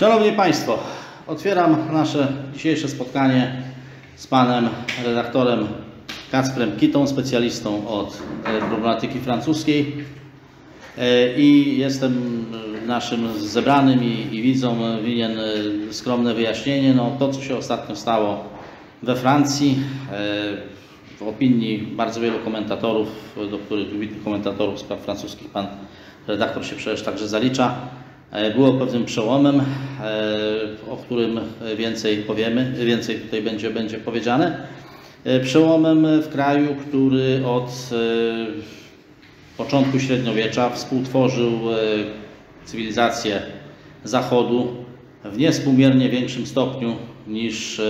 Szanowni Państwo, otwieram nasze dzisiejsze spotkanie z Panem redaktorem Kacprem Kitą, specjalistą od e, problematyki francuskiej E, i jestem naszym zebranym i, i winien e, skromne wyjaśnienie. No, to, co się ostatnio stało we Francji, w opinii bardzo wielu komentatorów, do których wybitnych komentatorów spraw francuskich pan redaktor się przecież także zalicza, było pewnym przełomem, o którym więcej powiemy, więcej tutaj będzie, będzie powiedziane. Przełomem w kraju, który od początku średniowiecza współtworzył e, cywilizację Zachodu w niespółmiernie większym stopniu niż e,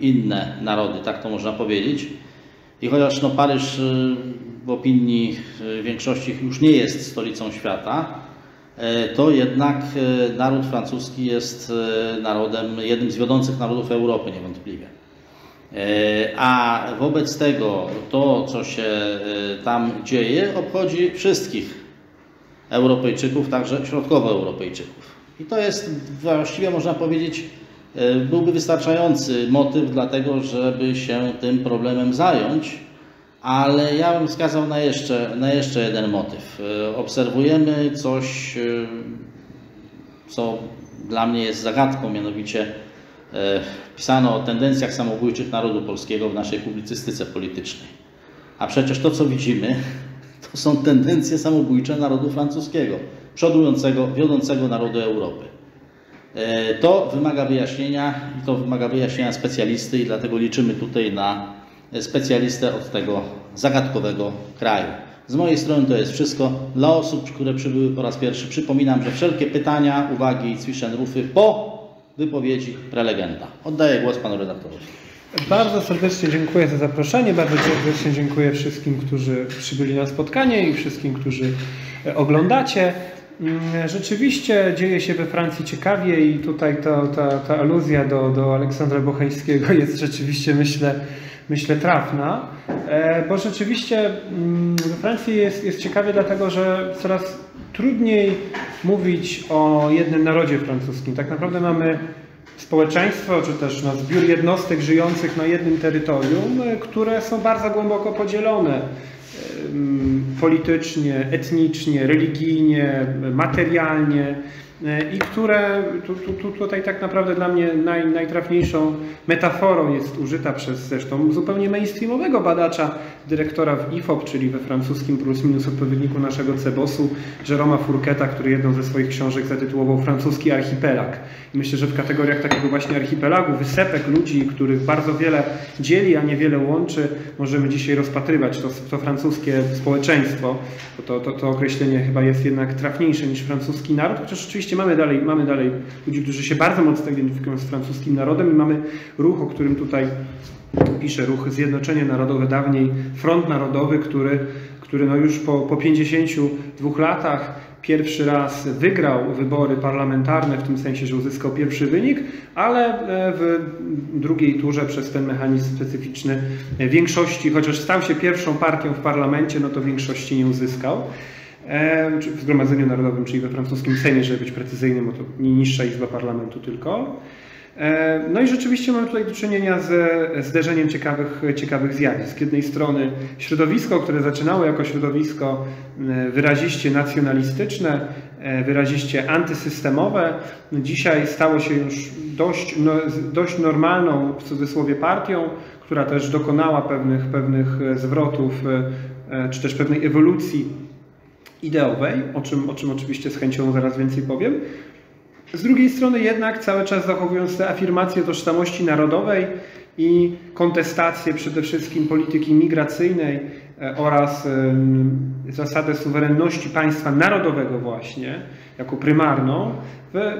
inne narody, tak to można powiedzieć. I chociaż no, Paryż e, w opinii większości już nie jest stolicą świata, to jednak naród francuski jest narodem, jednym z wiodących narodów Europy niewątpliwie. E, a wobec tego to, co się e, tam dzieje, obchodzi wszystkich Europejczyków, także środkowoeuropejczyków. I to jest właściwie, można powiedzieć, e, byłby wystarczający motyw dlatego, żeby się tym problemem zająć, ale ja bym wskazał na jeszcze, na jeszcze jeden motyw. Obserwujemy coś, co dla mnie jest zagadką, mianowicie E, pisano o tendencjach samobójczych narodu polskiego w naszej publicystyce politycznej. A przecież to, co widzimy, to są tendencje samobójcze narodu francuskiego, przodującego, wiodącego narodu Europy. E, to wymaga wyjaśnienia i to wymaga wyjaśnienia specjalisty i dlatego liczymy tutaj na specjalistę od tego zagadkowego kraju. Z mojej strony to jest wszystko. Dla osób, które przybyły po raz pierwszy, przypominam, że wszelkie pytania, uwagi i zwischenrufy po wypowiedzi prelegenta. Oddaję głos panu redaktorowi. Bardzo serdecznie dziękuję za zaproszenie, bardzo serdecznie dziękuję wszystkim, którzy przybyli na spotkanie i wszystkim, którzy e, oglądacie. Mm, rzeczywiście dzieje się we Francji ciekawie i tutaj to, ta, ta aluzja do, do Aleksandra Bocheńskiego jest rzeczywiście, myślę, myślę trafna, e, bo rzeczywiście mm, we Francji jest, jest ciekawie dlatego, że coraz trudniej mówić o jednym narodzie francuskim. Tak naprawdę mamy społeczeństwo, czy też no, zbiór jednostek żyjących na jednym terytorium, które są bardzo głęboko podzielone politycznie, etnicznie, religijnie, materialnie. E, i które tu, tu, tutaj tak naprawdę dla mnie naj, najtrafniejszą metaforą jest użyta przez zresztą zupełnie mainstreamowego badacza, dyrektora w IFOP, czyli we francuskim plus minus odpowiedniku naszego Cebosu, Jeroma Fourqueta, który jedną ze swoich książek zatytułował Francuski archipelag. Myślę, że w kategoriach takiego właśnie archipelagu, wysepek ludzi, których bardzo wiele dzieli, a niewiele łączy, możemy dzisiaj rozpatrywać to, to francuskie społeczeństwo, bo to, to, to określenie chyba jest jednak trafniejsze niż francuski naród, chociaż oczywiście oczywiście mamy dalej, mamy dalej ludzi, którzy się bardzo mocno identyfikują z francuskim narodem i mamy ruch, o którym tutaj pisze, ruch Zjednoczenie Narodowe, dawniej Front Narodowy, który, który no już po, po 52 latach pierwszy raz wygrał wybory parlamentarne, w tym sensie, że uzyskał pierwszy wynik, ale e, w drugiej turze przez ten mechanizm specyficzny większości, chociaż stał się pierwszą partią w parlamencie, no to większości nie uzyskał w Zgromadzeniu Narodowym, czyli we francuskim Sejmie, żeby być precyzyjnym, bo to niższa izba parlamentu tylko. No i rzeczywiście mamy tutaj do czynienia ze zderzeniem ciekawych, ciekawych zjawisk. Z jednej strony środowisko, które zaczynało jako środowisko wyraziście nacjonalistyczne, wyraziście antysystemowe, dzisiaj stało się już dość, no, dość normalną w cudzysłowie partią, która też dokonała pewnych, pewnych zwrotów, czy też pewnej ewolucji ideowej, o czym, o czym oczywiście z chęcią zaraz więcej powiem. Z drugiej strony jednak cały czas zachowując te afirmacje tożsamości narodowej i kontestację przede wszystkim polityki migracyjnej e, oraz zasadę suwerenności państwa narodowego właśnie, jako prymarną,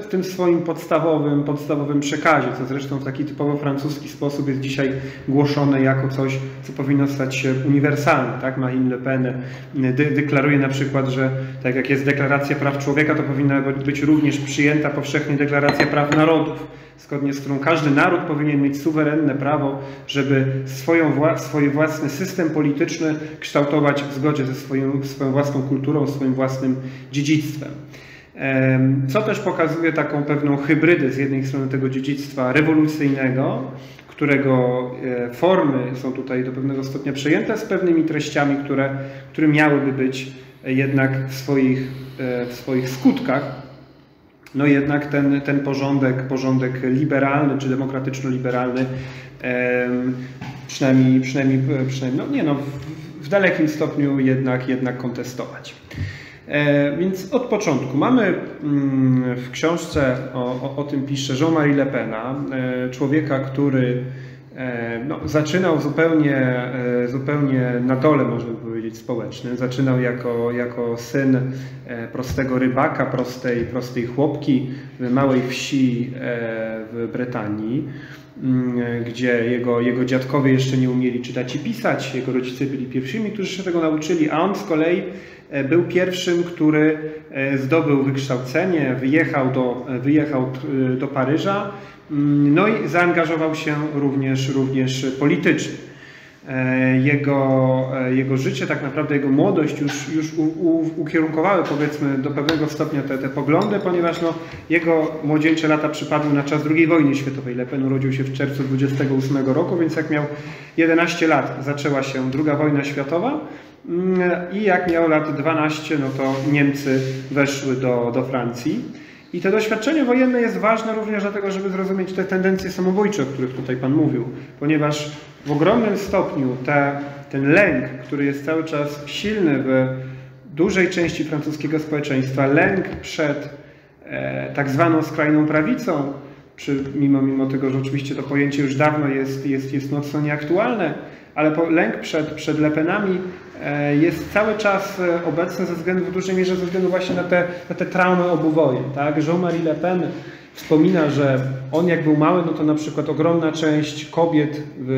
w tym swoim podstawowym, podstawowym przekazie, co zresztą w taki typowo francuski sposób jest dzisiaj głoszone jako coś, co powinno stać się uniwersalne. Tak? Marine Le Pen de deklaruje na przykład, że tak jak jest deklaracja praw człowieka, to powinna być również przyjęta powszechnie deklaracja praw narodów, zgodnie z którą każdy naród powinien mieć suwerenne prawo, żeby swoją, swój własny system polityczny kształtować w zgodzie ze swoją, swoją własną kulturą, swoim własnym dziedzictwem. Co też pokazuje taką pewną hybrydę z jednej strony tego dziedzictwa rewolucyjnego, którego e, formy są tutaj do pewnego stopnia przejęte z pewnymi treściami, które, które miałyby być jednak w swoich, e, w swoich skutkach no jednak ten, ten porządek, porządek liberalny czy demokratyczno-liberalny przynajmniej, przynajmniej, przynajmniej no nie no, w, w dalekim stopniu jednak, jednak kontestować. E, więc od początku mamy mm, w książce o, o, o tym pisze Jean-Marie Le Pena, e, człowieka, który e, no, zaczynał zupełnie, zupełnie na dole, można powiedzieć, społecznym. Zaczynał jako, jako syn prostego rybaka, prostej, prostej chłopki w małej wsi w Brytanii. Mm, gdzie jego, jego dziadkowie jeszcze nie umieli czytać i pisać. Jego rodzice byli pierwszymi, którzy się tego nauczyli, a on z kolei był pierwszym, który e, zdobył wykształcenie, wyjechał do, e, wyjechał do Paryża, mm, no i zaangażował się również, również politycznie. E, jego, e, jego życie, tak naprawdę jego młodość już, już u, u, ukierunkowały powiedzmy do pewnego stopnia te, te poglądy, ponieważ no, jego młodzieńcze lata przypadły na czas II wojny światowej. Le Pen urodził się w czerwcu 28 roku, więc jak miał 11 lat zaczęła się II wojna światowa mm, i jak miał lat 12, no to Niemcy weszły do, do Francji. I to doświadczenie wojenne jest ważne również dlatego, żeby zrozumieć te tendencje samobójcze, o których tutaj Pan mówił, ponieważ w ogromnym stopniu te, ten lęk, który jest cały czas silny w dużej części francuskiego społeczeństwa, lęk przed e, tak zwaną skrajną prawicą, przy, mimo, mimo tego, że oczywiście to pojęcie już dawno jest, jest, jest mocno nieaktualne, ale lęk przed, przed lepenami e, jest cały czas e, obecny ze względu, w dużej mierze ze względu właśnie na te, na te traumy obu wojen. Tak? Jean-Marie Le Pen wspomina, że on jak był mały, no to na przykład ogromna część kobiet w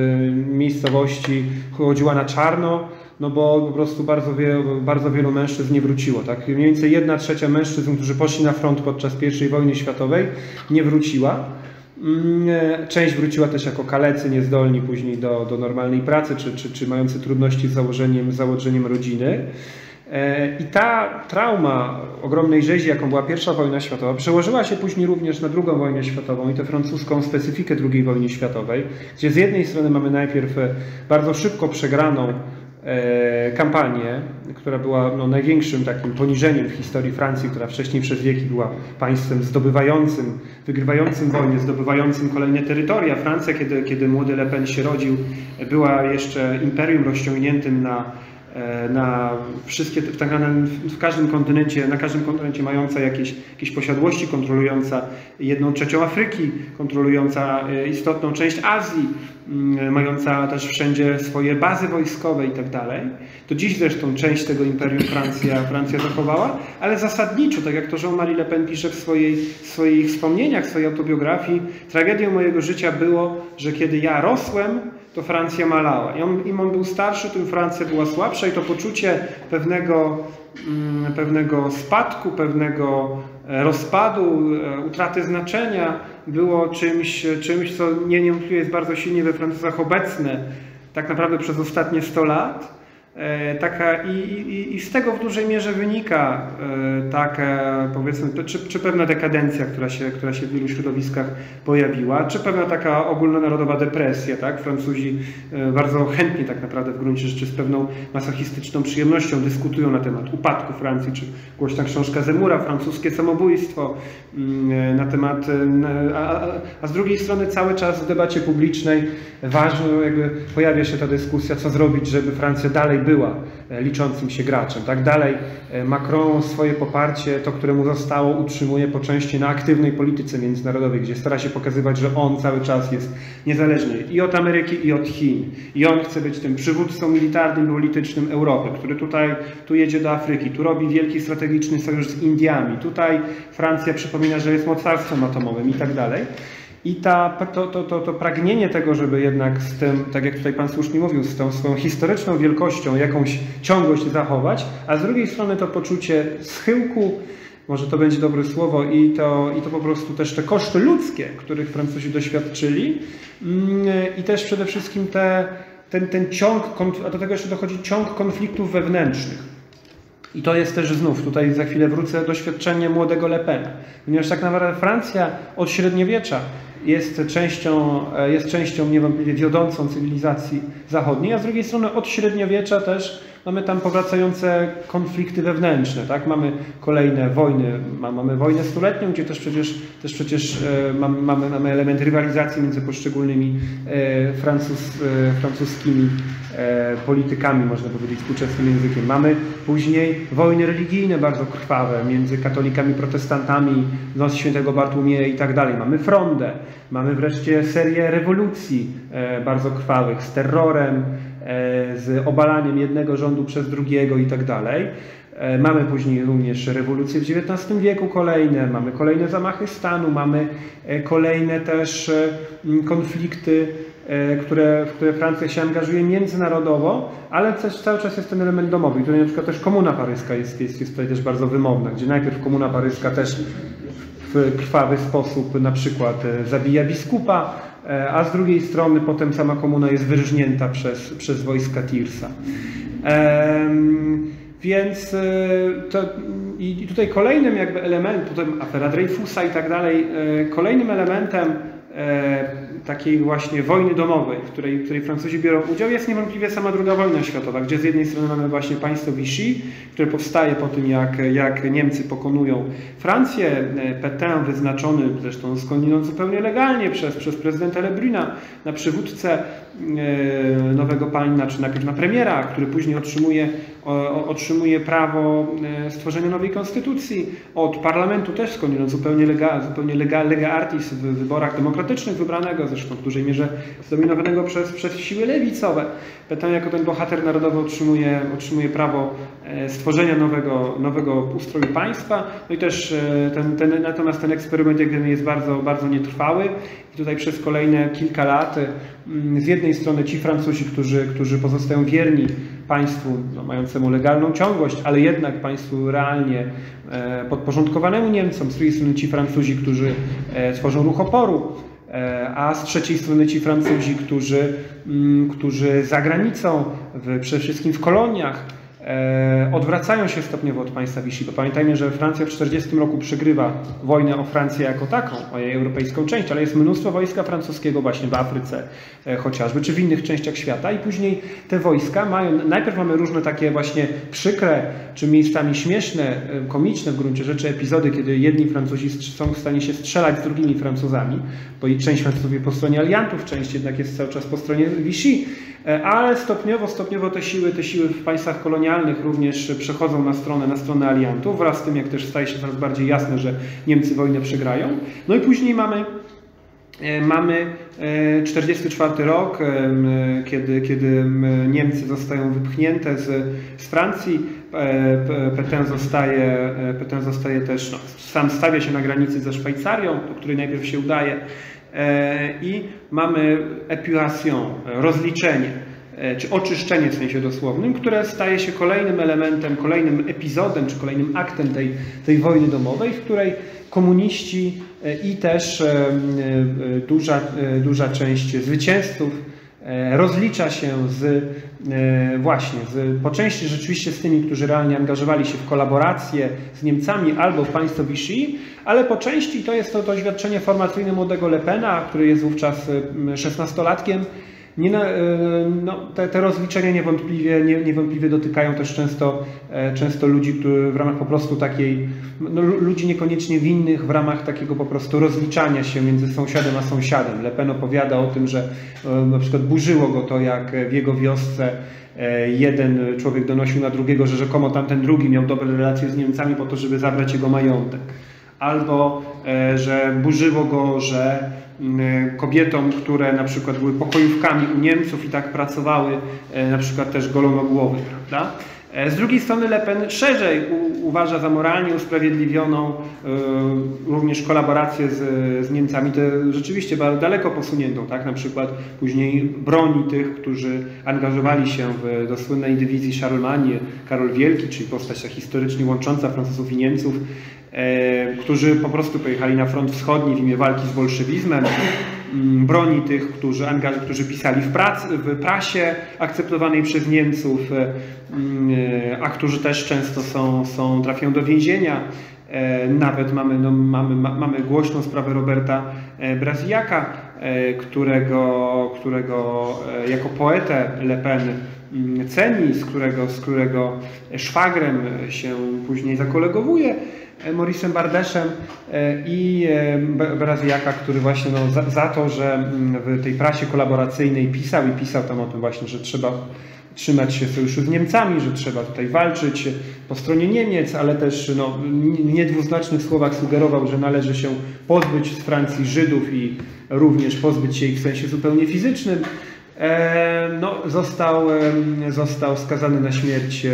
miejscowości chodziła na czarno, no bo po prostu bardzo, wie, bardzo wielu mężczyzn nie wróciło. Tak? Mniej więcej jedna trzecia mężczyzn, którzy poszli na front podczas I wojny światowej, nie wróciła. Mm, część wróciła też jako kalecy, niezdolni później do, do normalnej pracy, czy, czy, czy mający trudności z założeniem, założeniem rodziny. E, I ta trauma ogromnej rzezi, jaką była pierwsza wojna światowa, przełożyła się później również na drugą wojnę światową i tę francuską specyfikę II wojny światowej, gdzie z jednej strony mamy najpierw bardzo szybko przegraną e, kampanię, która była no, największym takim poniżeniem w historii Francji, która wcześniej przez wieki była państwem zdobywającym, wygrywającym wojnę, zdobywającym kolejne terytoria. Francja, kiedy, kiedy młody Le Pen się rodził, była jeszcze imperium rozciągniętym na E, na wszystkie, w, tak w każdym kontynencie, na każdym kontynencie mająca jakieś, jakieś posiadłości, kontrolująca jedną trzecią Afryki, kontrolująca e, istotną część Azji, mm, mająca też wszędzie swoje bazy wojskowe i tak dalej. To dziś zresztą część tego imperium Francja, Francja zachowała, ale zasadniczo, tak jak to Jean-Marie Le Pen pisze w swojej, swoich wspomnieniach, w swojej autobiografii, tragedią mojego życia było, że kiedy ja rosłem, to Francja malała. Im on był starszy, tym Francja była słabsza i to poczucie pewnego, mm, pewnego spadku, pewnego e, rozpadu, e, utraty znaczenia było czymś, czymś co nie niewątpliwie jest bardzo silnie we Francuzach obecne tak naprawdę przez ostatnie 100 lat. E, taka, i, i, i, z tego w dużej mierze wynika e, taka, powiedzmy, czy, czy pewna dekadencja, która się, która się w wielu środowiskach pojawiła, czy pewna taka ogólnonarodowa depresja. Tak? Francuzi e, bardzo chętnie tak naprawdę w gruncie rzeczy z pewną masochistyczną przyjemnością dyskutują na temat upadku Francji, czy głośna książka Zemura, francuskie samobójstwo, mm, na temat, a, a z drugiej strony cały czas w debacie publicznej ważną jakby pojawia się ta dyskusja, co zrobić, żeby Francja dalej była e, liczącym się graczem. Tak dalej e, Macron swoje poparcie, to które mu zostało, utrzymuje po części na aktywnej polityce międzynarodowej, gdzie stara się pokazywać, że on cały czas jest niezależny i od Ameryki, i od Chin. I on chce być tym przywódcą militarnym, politycznym Europy, który tutaj tu jedzie do Afryki, tu robi wielki strategiczny sojusz z Indiami. Tutaj Francja przypomina, że jest mocarstwem atomowym i tak dalej. I ta, to, to, to, to pragnienie tego, żeby jednak z tym, tak jak tutaj Pan słusznie mówił, z tą swoją historyczną wielkością jakąś ciągłość zachować, a z drugiej strony to poczucie schyłku, może to będzie dobre słowo, i to, i to po prostu też te koszty ludzkie, których Francuzi doświadczyli, mm, i też przede wszystkim te, ten, ten ciąg, a do tego jeszcze dochodzi ciąg konfliktów wewnętrznych. I to jest też znów, tutaj za chwilę wrócę, doświadczenie młodego Le Pen. Ponieważ tak naprawdę Francja od średniowiecza jest częścią, e, jest częścią niewątpliwie wiodącą cywilizacji zachodniej, a z drugiej strony od średniowiecza też mamy tam powracające konflikty wewnętrzne, tak? Mamy kolejne wojny, mamy wojnę stuletnią, gdzie też przecież, też przecież e, mamy, mamy, element rywalizacji między poszczególnymi e, francus, francuskimi politykami, można powiedzieć współczesnym językiem. Mamy później wojny religijne bardzo krwawe między katolikami, protestantami, Noc Świętego Bartłomieja i tak dalej. Mamy frondę, mamy wreszcie serię rewolucji bardzo krwawych z terrorem, E, z obalaniem jednego rządu przez drugiego i tak dalej. E, mamy później również rewolucje w XIX wieku kolejne, mamy kolejne zamachy stanu, mamy e, kolejne też konflikty, które, w które Francja się angażuje międzynarodowo, ale też cały czas jest ten element domowy. Tutaj na przykład też komuna paryska jest, jest, jest tutaj też bardzo wymowna, gdzie najpierw komuna paryska też w krwawy sposób na przykład zabija biskupa, E, a z drugiej strony potem sama komuna jest wyrżnięta przez, przez wojska Tirsa. Więc e, to, i tutaj kolejnym jakby elementem, potem afera Dreyfusa i tak dalej, e, kolejnym elementem takiej właśnie wojny domowej, w której, w której Francuzi biorą udział, jest niewątpliwie sama II wojna światowa, gdzie z jednej strony mamy właśnie państwo Vichy, które powstaje po tym, jak, jak Niemcy pokonują Francję. Petain wyznaczony zresztą skądinąd zupełnie legalnie przez, przez prezydenta Lebruna na przywódcę e, nowego państwa, czy najpierw na premiera, który później otrzymuje, otrzymuje prawo e, stworzenia nowej konstytucji od parlamentu też skądinąd zupełnie lega, zupełnie lega, lega artis w wyborach demokratycznych wybranego zresztą w dużej mierze zdominowanego przez, przez siły lewicowe. Petain jako ten bohater narodowy otrzymuje, otrzymuje prawo e, stworzenia nowego, nowego ustroju państwa. No i też e, ten, ten, natomiast ten eksperyment jak wiemy jest bardzo, bardzo nietrwały. I tutaj przez kolejne kilka lat mm, z jednej strony ci Francuzi, którzy, którzy pozostają wierni państwu no, mającemu legalną ciągłość, ale jednak państwu realnie e, podporządkowanemu Niemcom, z drugiej strony ci Francuzi, którzy tworzą ruch oporu, E, a z trzeciej strony ci Francuzi, którzy, mm, którzy za granicą, w, przede wszystkim w koloniach, E, odwracają się stopniowo od państwa Vichy. Bo pamiętajmy, że Francja w 1940 roku przegrywa wojnę o Francję jako taką, o jej europejską część, ale jest mnóstwo wojska francuskiego właśnie w Afryce e, chociażby, czy w innych częściach świata i później te wojska mają, najpierw mamy różne takie właśnie przykre, czy miejscami śmieszne, e, komiczne w gruncie rzeczy epizody, kiedy jedni Francuzi są w stanie się strzelać z drugimi Francuzami, bo część Francuzów jest po stronie aliantów, część jednak jest cały czas po stronie Vichy, ale stopniowo, stopniowo te siły, te siły w państwach kolonialnych również przechodzą na stronę, na stronę aliantów, wraz z tym jak też staje się coraz bardziej jasne, że Niemcy wojnę przegrają. No i później mamy e, Mamy 44 rok, e, kiedy, kiedy Niemcy zostają wypchnięte z, z Francji. E, Petain zostaje, Petain zostaje też, no, sam stawia się na granicy ze Szwajcarią, do której najpierw się udaje E, i mamy epuration, rozliczenie, e, czy oczyszczenie w sensie dosłownym, które staje się kolejnym elementem, kolejnym epizodem, czy kolejnym aktem tej, tej wojny domowej, w której komuniści e, i też duża, duża część zwycięzców E, rozlicza się z e, właśnie, z, po części rzeczywiście z tymi, którzy realnie angażowali się w kolaborację z Niemcami albo w państwo Vichy, ale po części to jest to doświadczenie formacyjne młodego Le Pena, który jest wówczas 16-latkiem, nie e, no, te, te rozliczenia niewątpliwie, nie, niewątpliwie dotykają też często, e, często ludzi, którzy w ramach po prostu takiej, no, ludzi niekoniecznie winnych, w ramach takiego po prostu rozliczania się między sąsiadem a sąsiadem. Le Pen opowiada o tym, że e, na przykład burzyło go to, jak w jego wiosce jeden człowiek donosił na drugiego, że rzekomo tamten drugi miał dobre relacje z Niemcami po to, żeby zabrać jego majątek. Albo, że burzyło go, że kobietom, które na przykład były pokojówkami u Niemców i tak pracowały, y, na przykład też głowy, prawda? E, z drugiej strony Le Pen szerzej uważa za moralnie usprawiedliwioną również kolaborację z, z Niemcami, to rzeczywiście bardzo daleko posuniętą, tak? Na przykład później broni tych, którzy angażowali się w, do słynnej dywizji Charlemagne, Karol Wielki, czyli postać ta historycznie łącząca Francuzów i Niemców, E, którzy po prostu pojechali na front wschodni w imię walki z bolszewizmem. mm, broni tych, którzy, którzy pisali w, prac, w prasie akceptowanej przez Niemców, e, mm, e, a którzy też często są, są, trafiają do więzienia. E, Nawet mamy, no, mamy, ma- mamy głośną sprawę Roberta e, Braziaka, e, którego, którego e, jako poetę Le Pen mm, ceni, z którego, z którego szwagrem się później zakolegowuje. E, Mauricem Bardeszem e, i e, B- Braziaka, który właśnie no, za, za to, że mm, w tej prasie kolaboracyjnej pisał i pisał tam o tym właśnie, że trzeba trzymać się sojuszu z Niemcami, że trzeba tutaj walczyć po stronie Niemiec, ale też no, w niedwuznacznych słowach sugerował, że należy się pozbyć z Francji Żydów i również pozbyć się ich w sensie zupełnie fizycznym. No, został, został skazany na śmierć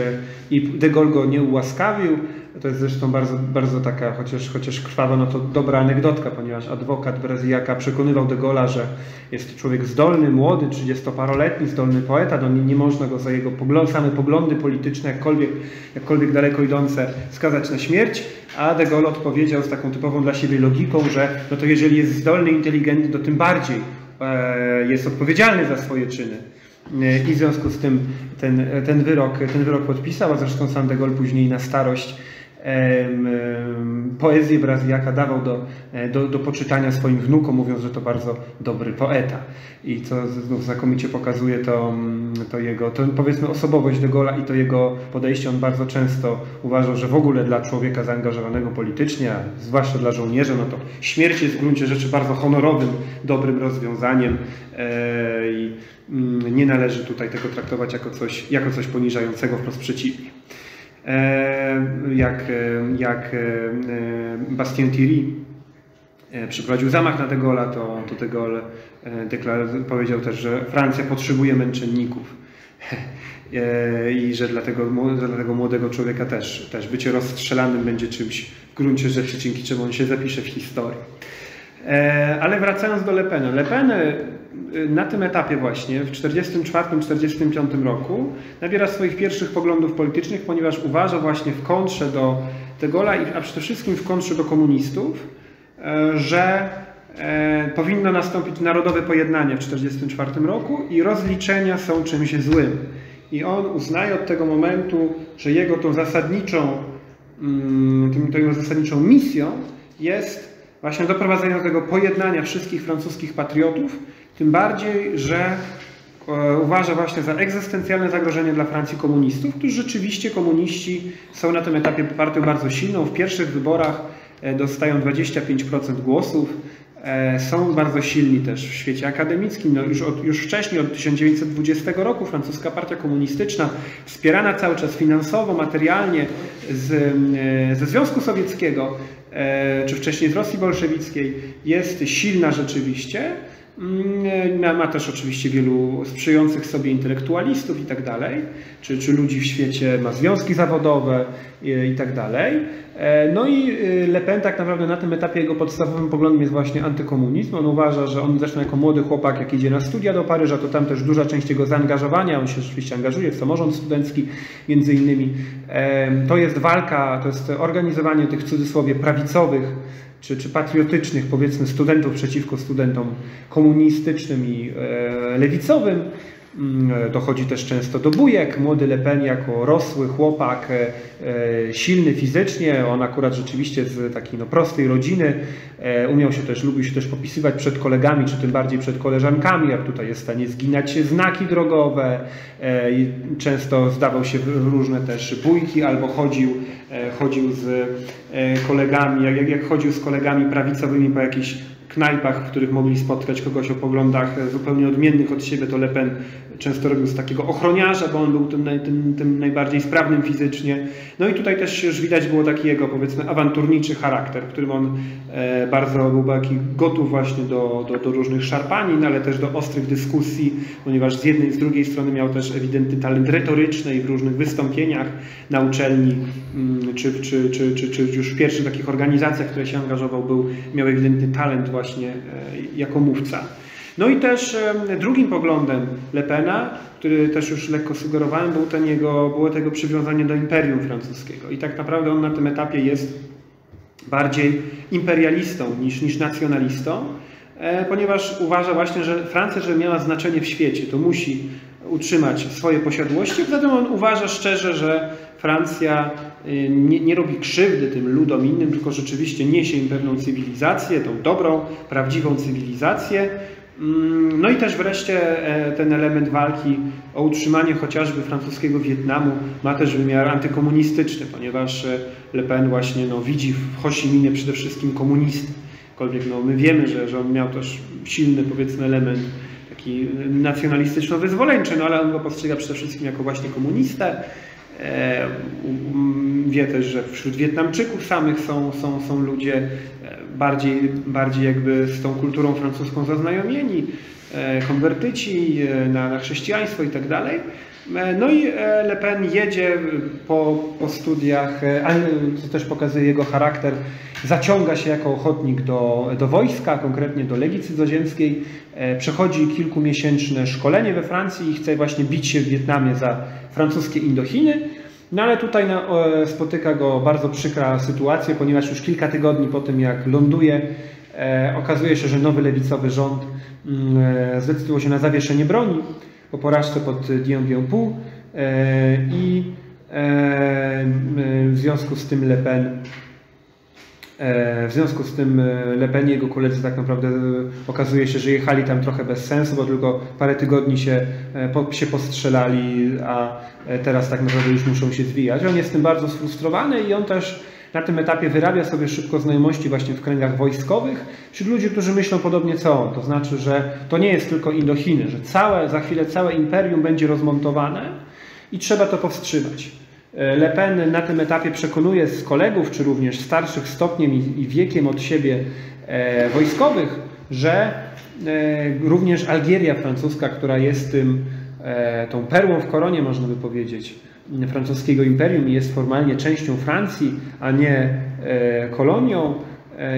i de Gaulle go nie ułaskawił. To jest zresztą bardzo, bardzo taka, chociaż, chociaż krwawa, no to dobra anegdotka, ponieważ adwokat Brazyjaka przekonywał de Gaulle'a, że jest człowiek zdolny, młody, 30-paroletni, zdolny poeta, no nie, nie można go za jego pogląd, same poglądy polityczne, jakkolwiek, jakkolwiek daleko idące, skazać na śmierć, a de Gaulle odpowiedział z taką typową dla siebie logiką, że no to jeżeli jest zdolny, inteligentny, to tym bardziej e, jest odpowiedzialny za swoje czyny. E, I w związku z tym ten, ten, wyrok, ten wyrok podpisał, a zresztą sam de Gaulle później na starość poezję Brazyjaka dawał do, e, do, do poczytania swoim wnukom, mówiąc, że to bardzo dobry poeta. I co znów znakomicie pokazuje to, mm, to jego, to powiedzmy osobowość de Gaulle'a i to jego podejście. On bardzo często uważał, że w ogóle dla człowieka zaangażowanego politycznie, a zwłaszcza dla żołnierza, no to śmierć jest w gruncie rzeczy bardzo honorowym, dobrym rozwiązaniem e, i mm, nie należy tutaj tego traktować jako coś, jako coś poniżającego, wprost przeciwnie. E, jak, e, jak e, Bastien Thierry przeprowadził zamach na de Gaulle'a, to, to de Gaulle powiedział też, że Francja potrzebuje męczenników. I że dla tego młodego człowieka też, też bycie rozstrzelanym będzie czymś w gruncie rzeczy, dzięki czemu on się zapisze w historii. E, Ale wracając do Le Pena. Le Pen e, na tym etapie właśnie, w 1944-1945 roku, nabiera swoich pierwszych poglądów politycznych, ponieważ uważa właśnie w kontrze do i- a przede wszystkim w kontrze do komunistów, e, że powinno nastąpić narodowe pojednanie w 1944 roku i rozliczenia są czymś złym. I on uznaje od tego momentu, że jego tą zasadniczą, mm, tą jego zasadniczą misją jest właśnie doprowadzenie do tego pojednania wszystkich francuskich patriotów, tym bardziej, że e, uważa właśnie za egzystencjalne zagrożenie dla Francji komunistów, którzy rzeczywiście komuniści są na tym etapie partią bardzo silną. W pierwszych wyborach e, dostają 25% głosów. E, Są bardzo silni też w świecie akademickim. No już, od, już wcześniej, od 1920 roku, francuska partia komunistyczna, wspierana cały czas finansowo, materialnie z, ze Związku Sowieckiego, czy wcześniej z Rosji bolszewickiej, jest silna rzeczywiście. Mm, Ma, ma też oczywiście wielu sprzyjających sobie intelektualistów i tak dalej, czy, czy ludzi w świecie, ma związki zawodowe i, tak dalej. E, No i y, Le Pen tak naprawdę na tym etapie jego podstawowym poglądem jest właśnie antykomunizm. On uważa, że on zresztą jako młody chłopak, jak idzie na studia do Paryża, to tam też duża część jego zaangażowania, on się rzeczywiście angażuje w samorząd studencki między innymi. E, To jest walka, to jest organizowanie tych w cudzysłowie prawicowych czy, czy patriotycznych, powiedzmy, studentów przeciwko studentom komunistycznym i e, lewicowym. Mm, Dochodzi też często do bujek. Młody Le Pen jako rosły chłopak, e, e, silny fizycznie, on akurat rzeczywiście z takiej no, prostej rodziny, e, umiał się też, lubił się też popisywać przed kolegami, czy tym bardziej przed koleżankami, jak tutaj jest w stanie zginać znaki drogowe. e, Często zdawał się w różne też bójki, albo chodził, e, chodził z e, kolegami, jak- jak chodził z kolegami prawicowymi po jakichś knajpach, w których mogli spotkać kogoś o poglądach e, zupełnie odmiennych od siebie, to Le Pen często robił z takiego ochroniarza, bo on był tym, tym, tym najbardziej sprawnym fizycznie. No i tutaj też już widać było taki jego, powiedzmy, awanturniczy charakter, w którym on e, bardzo był taki gotów właśnie do, do, do różnych szarpanin, ale też do ostrych dyskusji, ponieważ z jednej i z drugiej strony miał też ewidentny talent retoryczny i w różnych wystąpieniach na uczelni, mm, czy, czy, czy, czy, czy już w pierwszych takich organizacjach, w które się angażował, był, miał ewidentny talent właśnie e, jako mówca. No i też drugim poglądem Le Pena, który też już lekko sugerowałem, był ten jego, było tego przywiązanie do Imperium Francuskiego. I tak naprawdę on na tym etapie jest bardziej imperialistą niż, niż nacjonalistą. e, ponieważ uważa właśnie, że Francja, żeby miała znaczenie w świecie, to musi utrzymać swoje posiadłości. Zatem on uważa szczerze, że Francja y, nie, nie, robi krzywdy tym ludom innym, tylko rzeczywiście niesie im pewną cywilizację, tą dobrą, prawdziwą cywilizację. Mm, no i też wreszcie e, ten element walki o utrzymanie chociażby francuskiego Wietnamu ma też wymiar antykomunistyczny, ponieważ e, Le Pen właśnie no, widzi w Ho Chi Minie przede wszystkim komunistę. Aczkolwiek no, my wiemy, że, że on miał też silny powiedzmy element taki nacjonalistyczno-wyzwoleńczy, no ale on go postrzega przede wszystkim jako właśnie komunistę. E, wie też, że wśród Wietnamczyków samych są, są, są ludzie e, bardziej, bardziej jakby z tą kulturą francuską zaznajomieni, e, konwertyci na, na chrześcijaństwo i tak dalej. No i Le Pen jedzie po, po studiach, co też pokazuje jego charakter, zaciąga się jako ochotnik do, do wojska, konkretnie do Legii Cudzoziemskiej, przechodzi kilkumiesięczne szkolenie we Francji i chce właśnie bić się w Wietnamie za francuskie Indochiny. No ale tutaj spotyka go bardzo przykra sytuacja, ponieważ już kilka tygodni po tym, jak ląduje, e, okazuje się, że nowy lewicowy rząd mm, e, zdecydował się na zawieszenie broni po porażce pod Dien Bien Phu e, i w związku z tym Le Pen w związku z tym Le Pen i jego koledzy tak naprawdę okazuje się, że jechali tam trochę bez sensu, bo tylko parę tygodni się, się postrzelali, a teraz tak naprawdę już muszą się zwijać. On jest tym bardzo sfrustrowany i on też na tym etapie wyrabia sobie szybko znajomości właśnie w kręgach wojskowych wśród ludzi, którzy myślą podobnie co on. To znaczy, że to nie jest tylko Indochiny, że całe, za chwilę całe imperium będzie rozmontowane i trzeba to powstrzymać. Le Pen na tym etapie przekonuje z kolegów, czy również starszych stopniem i wiekiem od siebie e, wojskowych, że e, również Algieria francuska, która jest tym, e, tą perłą w koronie, można by powiedzieć, francuskiego imperium i jest formalnie częścią Francji, a nie kolonią,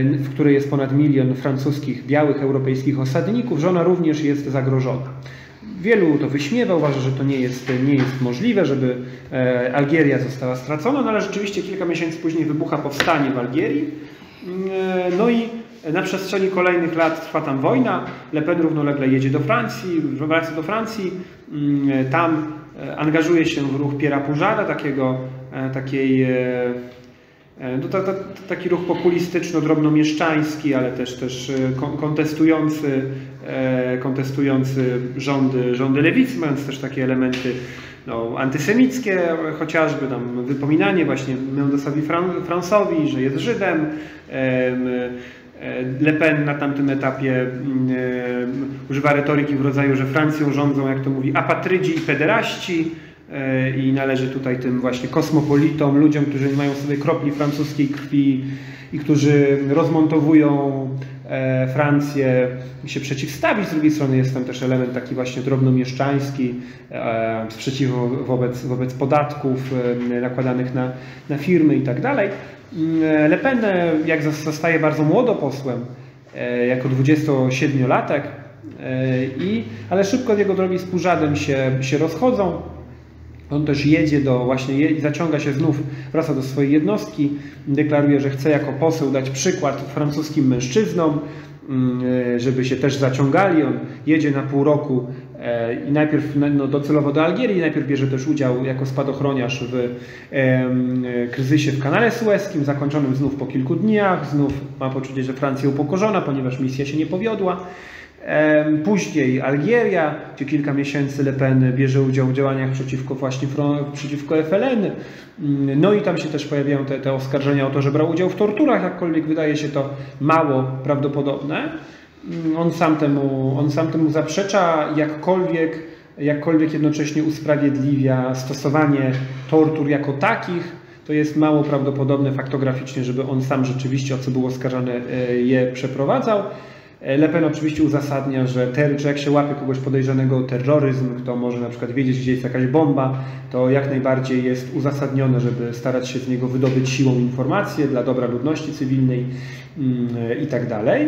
w której jest ponad milion francuskich, białych, europejskich osadników, że ona również jest zagrożona. Wielu to wyśmiewa, uważa, że to nie jest, nie jest możliwe, żeby e, Algieria została stracona, no ale rzeczywiście kilka miesięcy później wybucha powstanie w Algierii. E, no i na przestrzeni kolejnych lat trwa tam wojna. Le Pen równolegle jedzie do Francji, wraca do Francji. Mm, tam e, angażuje się w ruch Pierre'a Poujada, takiego, takiej E, no to, to, taki ruch populistyczno-drobnomieszczański, ale też, też e, kontestujący, e, kontestujący rządy, rządy lewicy, mając też takie elementy no, antysemickie, chociażby tam wypominanie właśnie Mendesowi Francowi, że jest Żydem. Le Pen na tamtym etapie używa retoryki w rodzaju, że Francją rządzą, jak to mówi, apatrydzi i pederaści E, i należy tutaj tym właśnie kosmopolitom, ludziom, którzy nie mają sobie kropli francuskiej krwi i którzy rozmontowują e, Francję i się przeciwstawić. Z drugiej strony jest tam też element taki właśnie drobnomieszczański, e, sprzeciwu wobec, wobec podatków nakładanych na, na firmy i tak dalej. Mm, Le Pen, jak zostaje bardzo młodo posłem, jako 27-latek, i, ale szybko jego drogi z Purzadem się, się rozchodzą. On też jedzie do, właśnie zaciąga się znów, wraca do swojej jednostki, deklaruje, że chce jako poseł dać przykład francuskim mężczyznom, mm, e, żeby się też zaciągali. On jedzie na pół roku e, i najpierw no, docelowo do Algierii, najpierw bierze też udział jako spadochroniarz w e, kryzysie w kanale sueskim, zakończonym znów po kilku dniach. Znów ma poczucie, że Francja upokorzona, ponieważ misja się nie powiodła. Później Algieria, gdzie kilka miesięcy Le Pen bierze udział w działaniach przeciwko właśnie przeciwko FLN. Mm, no i tam się też pojawiają te, te oskarżenia o to, że brał udział w torturach, jakkolwiek wydaje się to mało prawdopodobne. Mm, on sam temu, on sam temu zaprzecza, jakkolwiek, jakkolwiek jednocześnie usprawiedliwia stosowanie tortur jako takich. To jest mało prawdopodobne faktograficznie, żeby on sam rzeczywiście, o co był oskarżany, e, je przeprowadzał. E, Le Pen oczywiście uzasadnia, że, ter, że jak się łapie kogoś podejrzanego o terroryzm, kto może na przykład wiedzieć, gdzie jest jakaś bomba, to jak najbardziej jest uzasadnione, żeby starać się z niego wydobyć siłą informacje dla dobra ludności cywilnej mm, i tak dalej.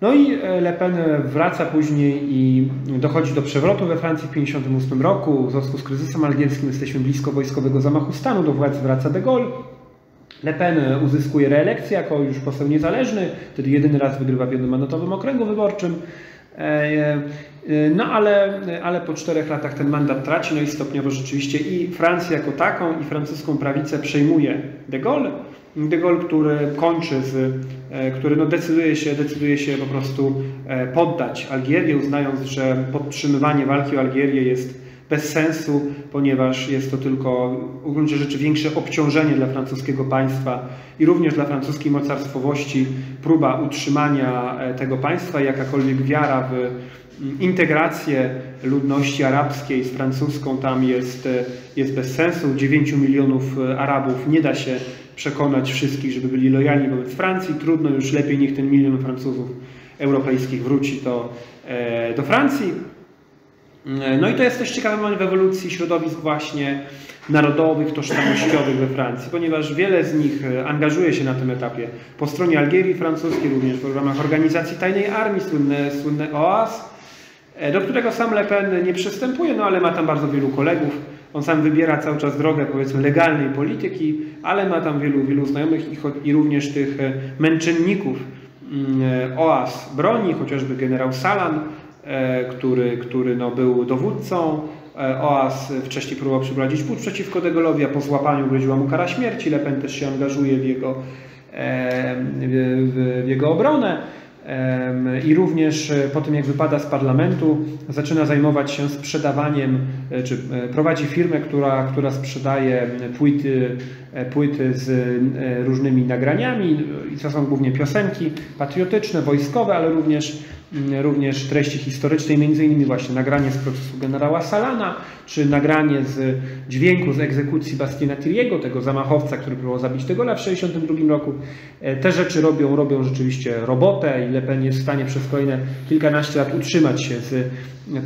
No i e, Le Pen wraca później i dochodzi do przewrotu we Francji w 1958 roku. W związku z kryzysem algierskim jesteśmy blisko wojskowego zamachu stanu. Do władzy wraca de Gaulle. Le Pen uzyskuje reelekcję jako już poseł niezależny, wtedy jedyny raz wygrywa w jednomandatowym okręgu wyborczym. No ale, ale po czterech latach ten mandat traci, no i stopniowo rzeczywiście i Francję jako taką, i francuską prawicę przejmuje de Gaulle. Gaulle, który kończy z, który no decyduje, się, decyduje się po prostu poddać Algierię, uznając, że podtrzymywanie walki o Algierię jest bez sensu, ponieważ jest to tylko w gruncie rzeczy większe obciążenie dla francuskiego państwa i również dla francuskiej mocarstwowości, próba utrzymania tego państwa, jakakolwiek wiara w integrację ludności arabskiej z francuską tam jest, jest bez sensu. 9 milionów Arabów nie da się przekonać wszystkich, żeby byli lojalni wobec Francji. Trudno już lepiej niech ten milion Francuzów europejskich wróci do, do Francji. No i to jest też ciekawy moment w ewolucji środowisk właśnie narodowych, tożsamościowych we Francji, ponieważ wiele z nich angażuje się na tym etapie po stronie Algierii francuskiej, również w ramach organizacji tajnej armii, słynne, słynne OAS, do którego sam Le Pen nie przystępuje, no ale ma tam bardzo wielu kolegów. On sam wybiera cały czas drogę, powiedzmy, legalnej polityki, ale ma tam wielu, wielu znajomych i, i również tych męczenników OAS broni, chociażby generał Salan, który, który no, był dowódcą OAS, wcześniej próbował przeprowadzić pucz przeciwko De Gaulle'owi, a po złapaniu groziła mu kara śmierci. Le Pen też się angażuje w jego, w, w jego obronę. I również po tym, jak wypada z parlamentu, zaczyna zajmować się sprzedawaniem, czy prowadzi firmę, która, która sprzedaje płyty, płyty z różnymi nagraniami. I to są głównie piosenki patriotyczne, wojskowe, ale również również treści historycznej, między innymi właśnie nagranie z procesu generała Salana, czy nagranie z dźwięku z egzekucji Bastiena Tilliego, tego zamachowca, który próbował zabić tego w 1962 roku. Te rzeczy robią, robią rzeczywiście robotę i Le Pen jest w stanie przez kolejne kilkanaście lat utrzymać się z,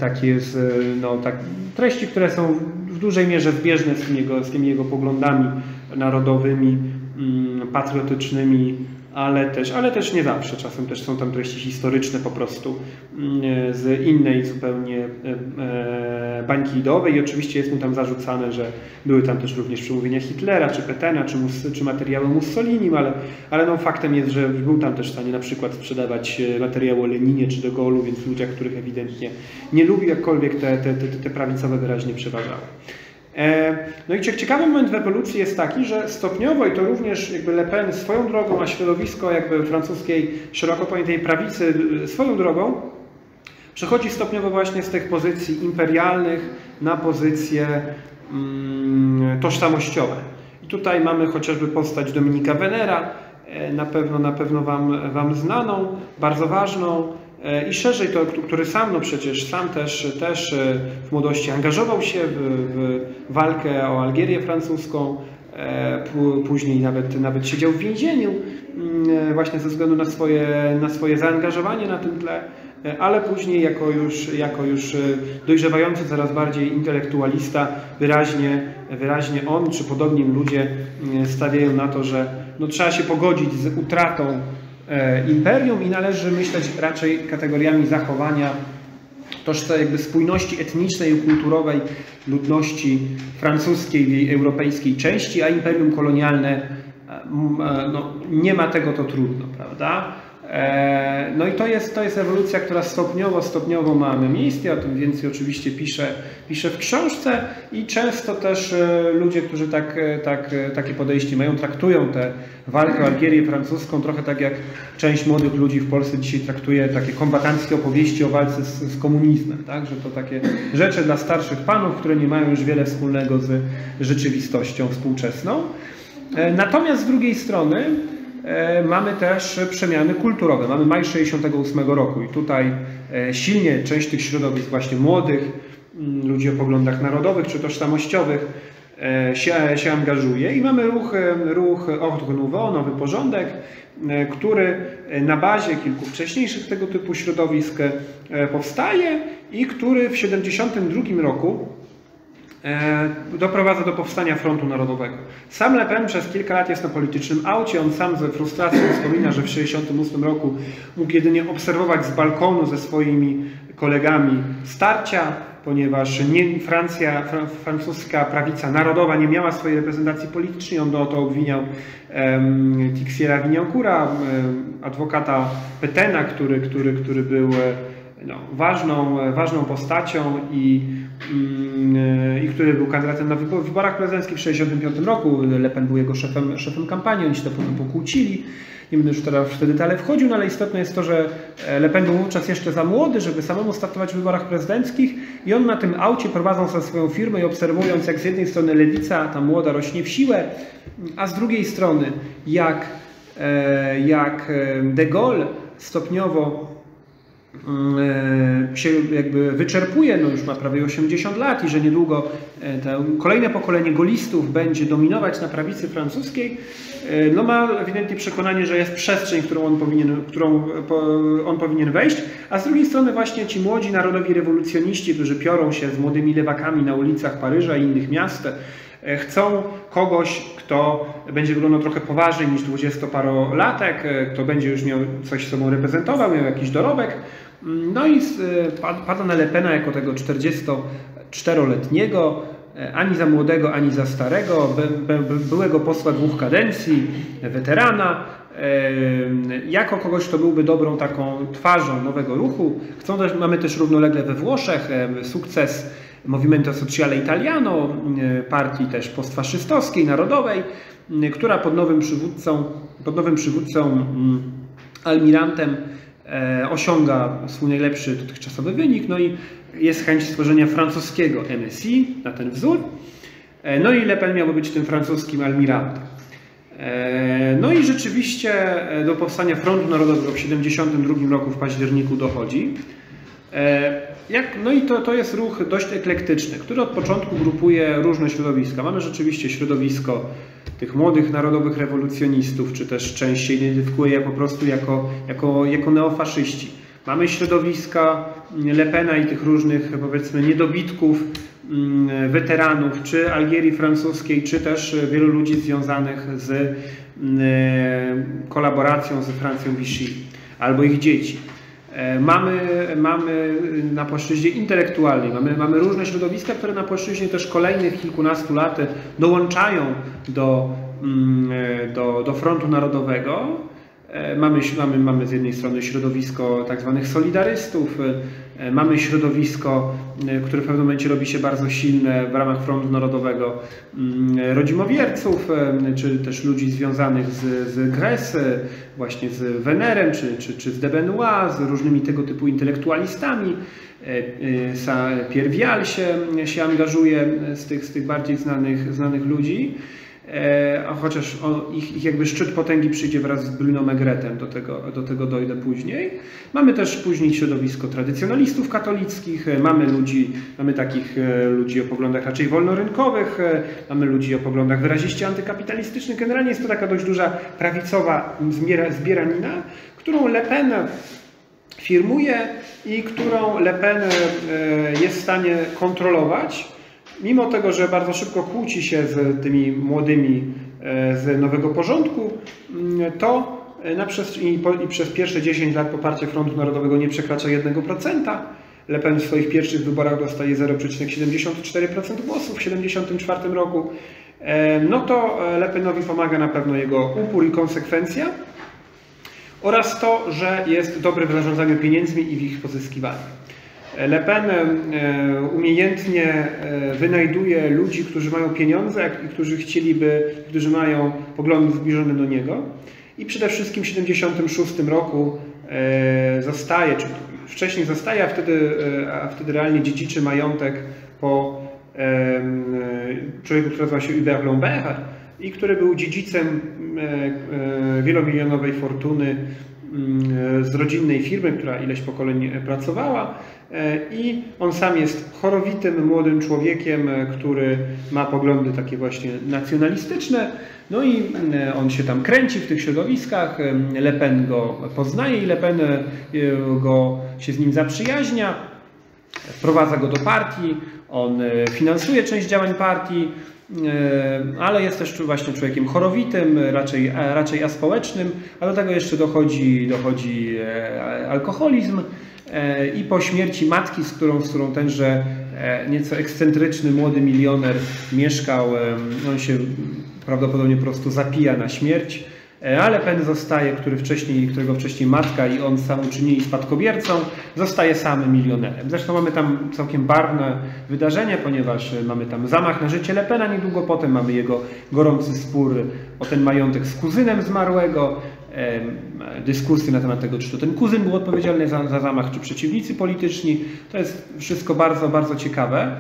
takie, z no, tak, treści, które są w dużej mierze zbieżne z jego, z tymi jego poglądami narodowymi, patriotycznymi, ale też, ale też nie zawsze. Czasem też są tam treści historyczne po prostu z innej zupełnie bańki ideowej i oczywiście jest mu tam zarzucane, że były tam też również przemówienia Hitlera, czy Petena, czy, czy materiały Mussolini, ale, ale no faktem jest, że był tam też w stanie na przykład sprzedawać materiały o Leninie czy de Gaulle'u, więc ludziach, których ewidentnie nie lubi, jakkolwiek te, te, te, te prawicowe wyraźnie przeważały. No i ciekawy moment w ewolucji jest taki, że stopniowo, i to również jakby Le Pen swoją drogą, a środowisko jakby francuskiej szeroko pojętej prawicy swoją drogą, przechodzi stopniowo właśnie z tych pozycji imperialnych na pozycje mm, tożsamościowe. I tutaj mamy chociażby postać Dominika Venera, na pewno, na pewno wam, wam znaną, bardzo ważną, i szerzej to, który sam, no przecież sam też, też w młodości angażował się w, w walkę o Algierię francuską, później nawet, nawet siedział w więzieniu właśnie ze względu na swoje, na swoje zaangażowanie na tym tle, ale później jako już, jako już dojrzewający coraz bardziej intelektualista wyraźnie, wyraźnie on czy podobni ludzie stawiają na to, że no, trzeba się pogodzić z utratą imperium i należy myśleć raczej kategoriami zachowania tożsam jakby spójności etnicznej i kulturowej ludności francuskiej w jej europejskiej części, a imperium kolonialne no, nie ma tego, to trudno, prawda? No i to jest, to jest ewolucja, która stopniowo, stopniowo ma miejsce, o tym więcej oczywiście piszę, piszę w książce i często też ludzie, którzy tak, tak, takie podejście mają, traktują tę walkę o Algierię francuską trochę tak jak część młodych ludzi w Polsce dzisiaj traktuje takie kombatanckie opowieści o walce z, z komunizmem, tak? że to takie rzeczy dla starszych panów, które nie mają już wiele wspólnego z rzeczywistością współczesną. Natomiast z drugiej strony mamy też przemiany kulturowe. Mamy maj 68 roku i tutaj silnie część tych środowisk właśnie młodych, ludzi o poglądach narodowych czy tożsamościowych się, się angażuje i mamy ruch, ruch Ordre Nouveau, nowy porządek, który na bazie kilku wcześniejszych tego typu środowisk powstaje i który w 72 roku doprowadza do powstania Frontu Narodowego. Sam Le Pen przez kilka lat jest na politycznym aucie. On sam ze frustracją wspomina, że w 1968 roku mógł jedynie obserwować z balkonu ze swoimi kolegami starcia ponieważ nie, Francja, fran, francuska prawica narodowa nie miała swojej reprezentacji politycznej. On o to obwiniał um, Tixiera Vignancoura, um, adwokata Petena, który, który, który był no, ważną, ważną postacią i, i który był kandydatem na wyborach prezydenckich w 1965 roku. Le Pen był jego szefem, szefem kampanii, oni się to potem pokłócili. Nie będę już teraz w te detale wchodził, no ale istotne jest to, że Le Pen był wówczas jeszcze za młody, żeby samemu startować w wyborach prezydenckich i on na tym aucie prowadząc swoją firmę i obserwując jak z jednej strony lewica, ta młoda rośnie w siłę, a z drugiej strony jak, e, jak de Gaulle stopniowo E, się jakby wyczerpuje, no już ma prawie 80 lat i że niedługo e, to kolejne pokolenie golistów będzie dominować na prawicy francuskiej, e, no ma ewidentnie przekonanie, że jest przestrzeń, którą on powinien, którą on powinien wejść, a z drugiej strony właśnie ci młodzi narodowi rewolucjoniści, którzy piorą się z młodymi lewakami na ulicach Paryża i innych miast, chcą kogoś, kto będzie wyglądał trochę poważniej niż dwudziestoparolatek, kto będzie już miał coś sobą reprezentował, miał jakiś dorobek, no i pada na Le Pena jako tego 44-letniego, e, ani za młodego, ani za starego, byłego posła dwóch kadencji, weterana, e, jako kogoś, kto byłby dobrą taką twarzą nowego ruchu. Chcą też, mamy też równolegle we Włoszech e, sukces Movimento Sociale Italiano, partii też postfaszystowskiej, narodowej, która pod nowym przywódcą, pod nowym przywódcą Almirantem E, osiąga swój najlepszy dotychczasowy wynik, no i jest chęć stworzenia francuskiego MSI na ten wzór. E, no i Le Pen miałby być tym francuskim almirantem. E, no i rzeczywiście do powstania Frontu Narodowego w 1972 roku w październiku dochodzi. Jak, no i to, to jest ruch dość eklektyczny, który od początku grupuje różne środowiska. Mamy rzeczywiście środowisko tych młodych narodowych rewolucjonistów, czy też część się identyfikuje po prostu jako, jako, jako neofaszyści. Mamy środowiska Le Pena i tych różnych, powiedzmy, niedobitków, mm, weteranów, czy Algierii francuskiej, czy też wielu ludzi związanych z mm, kolaboracją ze Francją Vichy, albo ich dzieci. E, mamy, mamy na płaszczyźnie intelektualnej, mamy, mamy różne środowiska, które na płaszczyźnie też kolejnych kilkunastu lat dołączają do, mm, e, do, do frontu narodowego. E, mamy, mamy, mamy z jednej strony środowisko tak zwanych solidarystów, mamy środowisko, e, które w pewnym momencie robi się bardzo silne w ramach Frontu Narodowego mm, rodzimowierców, czy też ludzi związanych z, z Gres, właśnie z Wenerem, czy, czy, czy z de Benoit, z różnymi tego typu intelektualistami. Pierre Vial się, się angażuje z tych, z tych bardziej znanych, znanych ludzi. E, a chociaż on, ich, ich, jakby szczyt potęgi przyjdzie wraz z Bruno Megretem, do tego, do tego dojdę później. Mamy też później środowisko tradycjonalistów katolickich, e, mamy ludzi, mamy takich e, ludzi o poglądach raczej wolnorynkowych, mamy ludzi o poglądach wyraziście antykapitalistycznych. Generalnie jest to taka dość duża prawicowa zbieranina, którą Le Pen firmuje i którą Le Pen jest w stanie kontrolować mimo tego, że bardzo szybko kłóci się z tymi młodymi e, z nowego porządku, mm, to e, na przestrzeni, i przez pierwsze 10 lat poparcie Frontu Narodowego nie przekracza 1%. Le Pen w swoich pierwszych wyborach dostaje 0,74% głosów w 1974 roku. E, no to Le Penowi pomaga na pewno jego upór i konsekwencja oraz to, że jest dobry w zarządzaniu pieniędzmi i w ich pozyskiwaniu. Le Pen e, umiejętnie e, wynajduje ludzi, którzy mają pieniądze i którzy chcieliby, którzy mają poglądy zbliżone do niego. I przede wszystkim w 1976 roku e, zostaje, czy wcześniej zostaje, a wtedy, a wtedy realnie dziedziczy majątek po człowieku, który nazywa się Hubert Lombert i który był dziedzicem wielomilionowej fortuny z rodzinnej firmy, która ileś pokoleń pracowała i on sam jest chorowitym, młodym człowiekiem, e, który ma poglądy takie właśnie nacjonalistyczne. No i e, on się tam kręci w tych środowiskach. Le Pen go poznaje i Le Pen go, się z nim zaprzyjaźnia, wprowadza go do partii, on finansuje część działań partii, ale jest też właśnie człowiekiem chorowitym, raczej, raczej aspołecznym, a do tego jeszcze dochodzi, dochodzi alkoholizm. E, i po śmierci matki, z którą, z którą tenże e, nieco ekscentryczny młody milioner mieszkał, on się prawdopodobnie po prostu zapija na śmierć. E, ale Pen zostaje, który wcześniej, którego wcześniej matka i on sam uczynili spadkobiercą, zostaje samym milionerem. Zresztą mamy tam całkiem barwne wydarzenia, ponieważ e, mamy tam zamach na życie Lepena niedługo potem, mamy jego gorący spór o ten majątek z kuzynem zmarłego, dyskusje na temat tego, czy to ten kuzyn był odpowiedzialny za, za zamach, czy przeciwnicy polityczni. To jest wszystko bardzo, bardzo ciekawe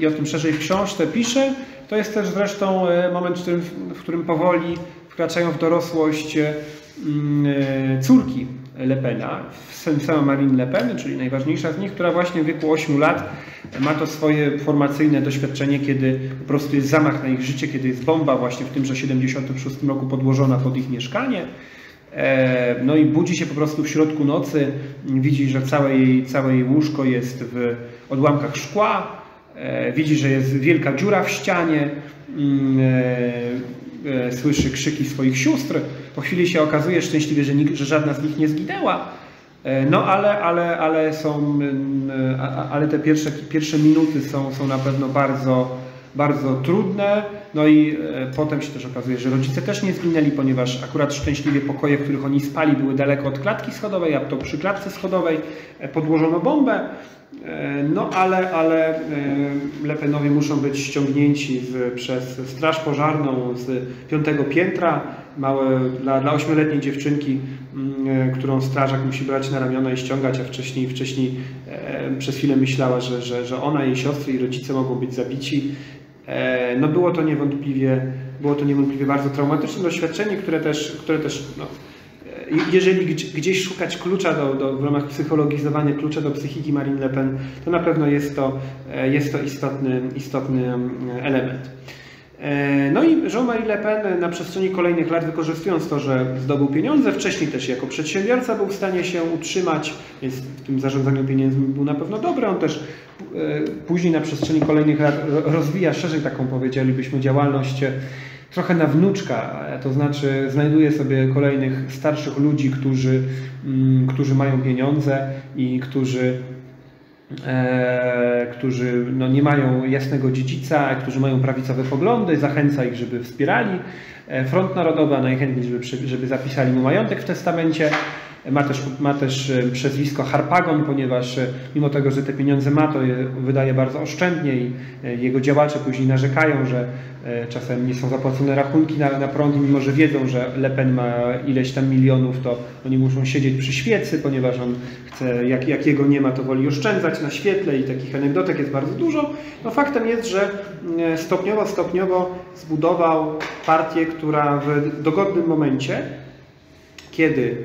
i o tym szerzej w książce piszę. To jest też zresztą e, moment, w którym, w którym powoli wkraczają w dorosłość mm, e, córki Lepena, sama Marine Le Pen, czyli najważniejsza z nich, która właśnie w wieku 8 lat ma to swoje formacyjne doświadczenie, kiedy po prostu jest zamach na ich życie, kiedy jest bomba właśnie w tymże 76 roku podłożona pod ich mieszkanie. E, no i budzi się po prostu w środku nocy, widzi, że całe jej, całe jej łóżko jest w odłamkach szkła, e, widzi, że jest wielka dziura w ścianie, mm, E, słyszy krzyki swoich sióstr. Po chwili się okazuje szczęśliwie, że, nikt, że żadna z nich nie zginęła. No ale, ale, ale, są, e, ale te pierwsze, pierwsze minuty są, są na pewno bardzo, bardzo trudne. No i potem się też okazuje, że rodzice też nie zginęli, ponieważ akurat szczęśliwie pokoje, w których oni spali, były daleko od klatki schodowej, a to przy klatce schodowej podłożono bombę. E, no ale, ale e, Lepenowie muszą być ściągnięci przez straż pożarną z piątego piętra. Małe, dla, dla ośmioletniej dziewczynki, mm, e, którą strażak musi brać na ramiona i ściągać, a wcześniej, wcześniej przez chwilę myślała, że, że, że ona, jej siostry i rodzice mogą być zabici. No było to niewątpliwie, było to niewątpliwie bardzo traumatyczne doświadczenie, które też, które też no, jeżeli gdzieś szukać klucza do, do, w ramach psychologizowania, klucza do psychiki Marine Le Pen, to na pewno jest to, e, jest to istotny, istotny mm, element. E, no i Jean-Marie Le Pen na przestrzeni kolejnych lat, wykorzystując to, że zdobył pieniądze, wcześniej też jako przedsiębiorca był w stanie się utrzymać, więc w tym zarządzaniu pieniędzmi był na pewno dobry. On też e, później na przestrzeni kolejnych lat rozwija szerzej taką, powiedzielibyśmy, działalność trochę na wnuczka, to znaczy znajduje sobie kolejnych starszych ludzi, którzy, mm, którzy mają pieniądze i którzy E, którzy no, nie mają jasnego dziedzica, którzy mają prawicowe poglądy, zachęca ich, żeby wspierali e, Front Narodowy, a najchętniej, żeby, żeby zapisali mu majątek w testamencie. Ma też, ma też e, przezwisko Harpagon, ponieważ e, mimo tego, że te pieniądze ma, to je wydaje bardzo oszczędnie i e, jego działacze później narzekają, że czasem nie są zapłacone rachunki na, na prąd, mimo że wiedzą, że Le Pen ma ileś tam milionów, to oni muszą siedzieć przy świecy, ponieważ on chce, jak, jak jego nie ma, to woli oszczędzać na świetle i takich anegdotek jest bardzo dużo. No faktem jest, że stopniowo, stopniowo zbudował partię, która w dogodnym momencie, kiedy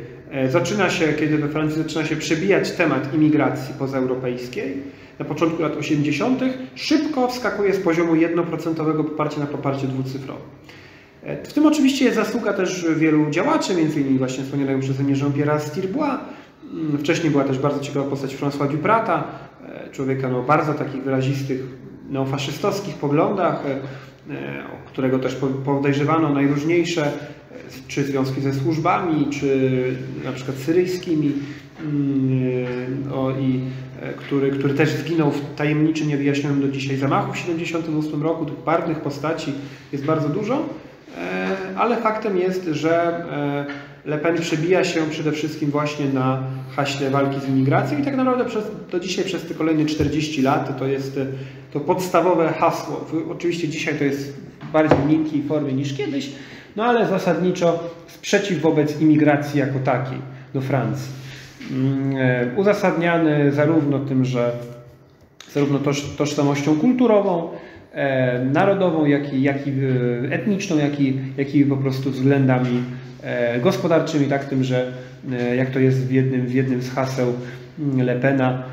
zaczyna się, kiedy we Francji zaczyna się przebijać temat imigracji pozaeuropejskiej, na początku lat 80., szybko wskakuje z poziomu 1% poparcia na poparcie dwucyfrowe. E, w tym oczywiście jest zasługa też wielu działaczy, m.in. właśnie wspomnianego przeze mnie Jean-Pierre'a Stirbois. Mm, wcześniej była też bardzo ciekawa postać François Duprata, e, człowieka no, bardzo takich wyrazistych neofaszystowskich poglądach, którego też podejrzewano najróżniejsze czy związki ze służbami, czy na przykład syryjskimi, mm, o, i, e, który, który też zginął w tajemniczym, niewyjaśnionym do dzisiaj zamachu w 1978 roku. Tych barwnych postaci jest bardzo dużo, e, ale faktem jest, że e, Le Pen przebija się przede wszystkim właśnie na haśle walki z imigracją i tak naprawdę przez, do dzisiaj przez te kolejne 40 lat to jest to podstawowe hasło. Oczywiście dzisiaj to jest bardziej miękkiej formie niż kiedyś, no ale zasadniczo sprzeciw wobec imigracji jako takiej do Francji. Mm, e, uzasadniany zarówno tym, że zarówno toż, tożsamością kulturową, e, narodową, jak i, jak i e, etniczną, jak i, jak i po prostu względami gospodarczymi, tak tym, że jak to jest w jednym, w jednym z haseł mm, Le Pena,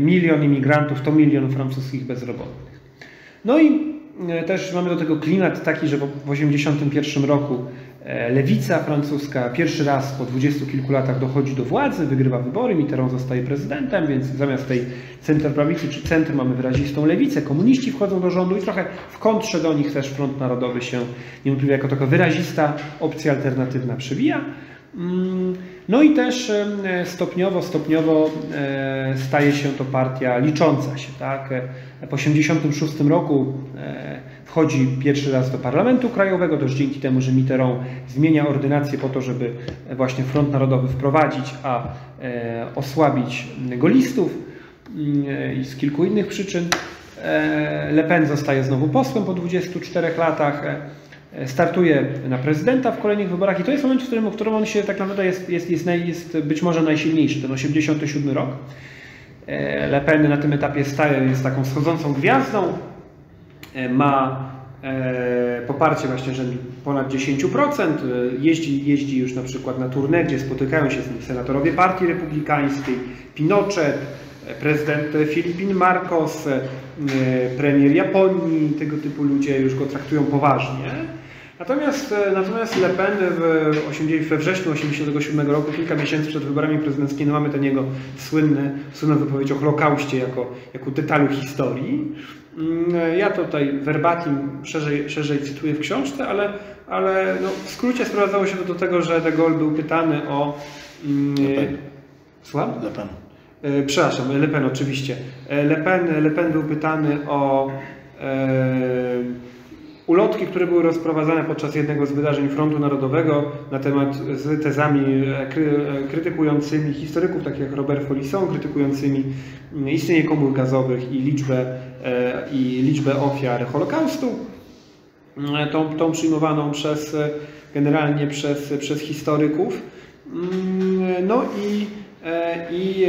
milion imigrantów to milion francuskich bezrobotnych. No i E, też mamy do tego klimat taki, że w 1981 roku e, lewica francuska pierwszy raz po dwudziestu kilku latach dochodzi do władzy, wygrywa wybory, Mitterrand zostaje prezydentem, więc zamiast tej centroprawicy czy centrum mamy wyrazistą lewicę, komuniści wchodzą do rządu i trochę w kontrze do nich też Front Narodowy się niewątpliwie jako taka wyrazista opcja alternatywna przewija. Mm, no i też e, stopniowo, stopniowo e, staje się to partia licząca się. Tak? W 1986 roku wchodzi pierwszy raz do Parlamentu Krajowego, też dzięki temu, że Mitterrand zmienia ordynację po to, żeby właśnie Front Narodowy wprowadzić, a osłabić golistów mm, i z kilku innych przyczyn. Le Pen zostaje znowu posłem po 24 latach. E, startuje na prezydenta w kolejnych wyborach i to jest moment, w którym, w którym on się tak naprawdę jest, jest, jest, naj, jest być może najsilniejszy, ten 87 rok. E, Le Pen na tym etapie staje, jest taką schodzącą gwiazdą, e, ma poparcie właśnie rzędu ponad 10%, jeździ, jeździ już na przykład na turnę, gdzie spotykają się z nim senatorowie Partii Republikańskiej, Pinochet, prezydent Filipin Marcos, premier Japonii, tego typu ludzie już go traktują poważnie. Natomiast, e, natomiast Le Pen w, 80, we wrześniu 1987 roku, kilka miesięcy przed wyborami prezydenckimi, no mamy ten jego słynny, słynną wypowiedź o Holokauście jako, jako detalu historii. Mm, ja tutaj verbatim szerzej, szerzej cytuję w książce, ale, ale no, w skrócie sprowadzało się to do tego, że de Gaulle był pytany o... Mm, Le Pen. Słucham? Le Pen. E, przepraszam, Le Pen oczywiście. E, Le Pen, Le Pen był pytany o... E, ulotki, które były rozprowadzane podczas jednego z wydarzeń Frontu Narodowego na temat z tezami e, e, krytykującymi historyków, takich jak Robert Folisson, krytykującymi mm, istnienie komór gazowych i liczbę, e, i liczbę ofiar Holokaustu. Mm, tą, tą przyjmowaną przez, generalnie przez, przez historyków. Mm, no i i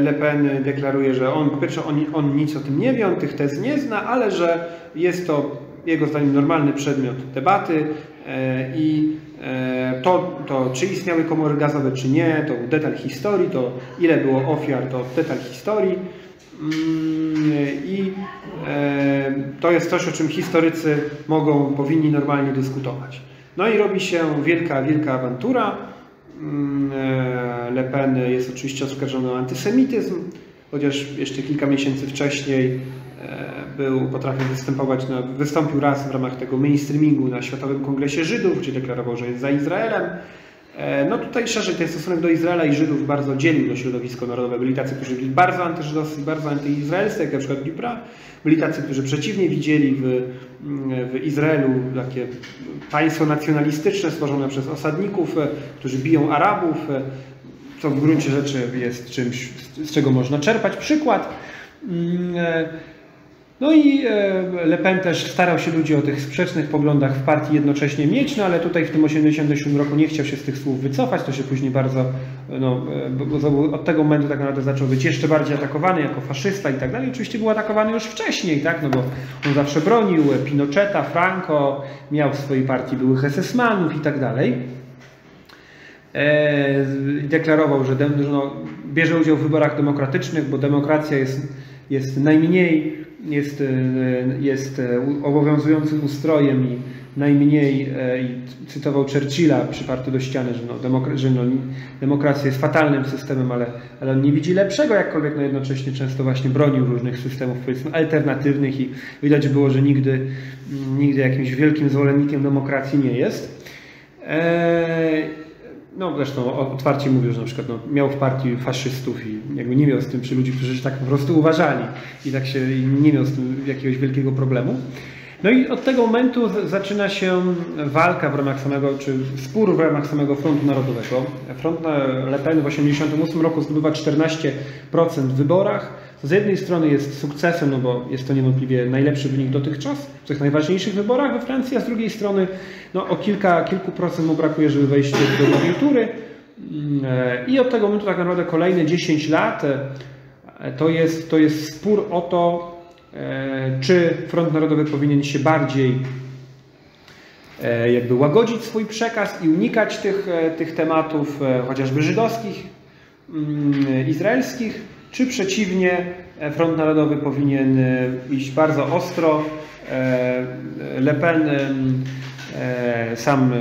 Le Pen deklaruje, że on po pierwsze on, on nic o tym nie wie, on tych tez nie zna, ale że jest to jego zdaniem normalny przedmiot debaty e, i e, to, to czy istniały komory gazowe, czy nie, to detal historii, to ile było ofiar, to detal historii. Mm, I e, to jest coś, o czym historycy mogą, powinni normalnie dyskutować. No i robi się wielka, wielka awantura. Mm, Le Pen jest oczywiście oskarżony o antysemityzm, chociaż jeszcze kilka miesięcy wcześniej był, potrafił występować, na, wystąpił raz w ramach tego mainstreamingu na Światowym Kongresie Żydów, gdzie deklarował, że jest za Izraelem. E, no tutaj szerzej ten stosunek do Izraela i Żydów bardzo dzielił to środowisko narodowe. Byli tacy, którzy byli bardzo antyżydowscy, bardzo antyizraelscy, jak na przykład Dupra. Byli tacy, którzy przeciwnie widzieli w, w Izraelu takie państwo nacjonalistyczne stworzone przez osadników, e, którzy biją Arabów, e, co w gruncie rzeczy jest czymś, z czego można czerpać przykład. No i e, Le Pen też starał się ludzi o tych sprzecznych poglądach w partii jednocześnie mieć, no ale tutaj w tym 87 roku nie chciał się z tych słów wycofać, to się później bardzo, no, e, od tego momentu tak naprawdę zaczął być jeszcze bardziej atakowany jako faszysta i tak dalej. Oczywiście był atakowany już wcześniej, tak, no bo on zawsze bronił Pinocheta, Franco, miał w swojej partii byłych SS-manów i tak dalej. E, deklarował, że no, bierze udział w wyborach demokratycznych, bo demokracja jest, jest najmniej jest, e, jest e, obowiązującym ustrojem i najmniej, e, i cytował Churchilla przyparty do ściany, że, no, że no, demokracja jest fatalnym systemem, ale, ale on nie widzi lepszego, jakkolwiek no, jednocześnie często właśnie bronił różnych systemów powiedzmy alternatywnych i widać było, że nigdy, nigdy jakimś wielkim zwolennikiem demokracji nie jest. Eee, no zresztą otwarcie mówił, że na przykład no, miał w partii faszystów i jakby nie miał z tym przy ludzi, którzy tak po prostu uważali i tak się nie miał z tym jakiegoś wielkiego problemu. No i od tego momentu zaczyna się walka w ramach samego, czy spór w ramach samego Frontu Narodowego. Front Le Pen w 1988 roku zdobywa 14% w wyborach, z jednej strony jest sukcesem, no bo jest to niewątpliwie najlepszy wynik dotychczas w tych najważniejszych wyborach we Francji, a z drugiej strony no, o kilka, kilku procent mu brakuje, żeby wejść do drugiej tury. Mm, e, I od tego momentu tak naprawdę kolejne 10 lat e, to jest, to jest spór o to, e, czy Front Narodowy powinien się bardziej jakby łagodzić swój przekaz i unikać tych, tych tematów chociażby żydowskich, mm, izraelskich, czy przeciwnie, e, Front Narodowy powinien e, iść bardzo ostro. E, Le Pen sam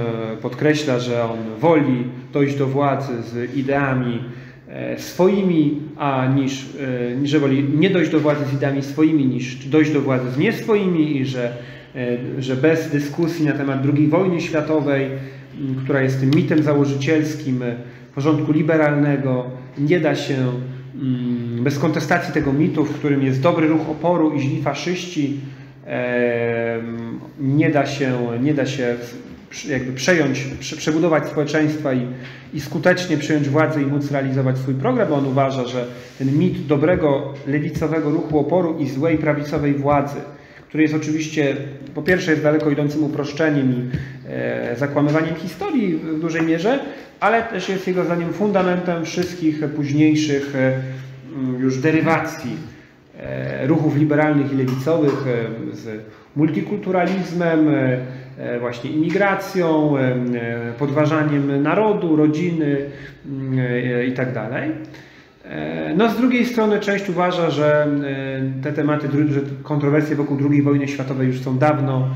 podkreśla, że on woli dojść do władzy z ideami swoimi, a niż, że woli nie dojść do władzy z ideami swoimi, niż dojść do władzy z nie swoimi i że, że bez dyskusji na temat II wojny światowej która jest tym mitem założycielskim porządku liberalnego. Nie da się bez kontestacji tego mitu, w którym jest dobry ruch oporu i źli faszyści, nie da się, nie da się jakby przejąć, przebudować społeczeństwa i, i skutecznie przejąć władzę i móc realizować swój program, bo on uważa, że ten mit dobrego lewicowego ruchu oporu i złej prawicowej władzy, który jest oczywiście po pierwsze jest daleko idącym uproszczeniem i e, zakłamywaniem historii w dużej mierze, ale też jest jego zdaniem fundamentem wszystkich późniejszych e, już derywacji e, ruchów liberalnych i lewicowych e, z multikulturalizmem, e, właśnie imigracją, podważaniem narodu, rodziny itd. Tak no z drugiej strony część uważa, że te tematy, że kontrowersje wokół II wojny światowej już są dawno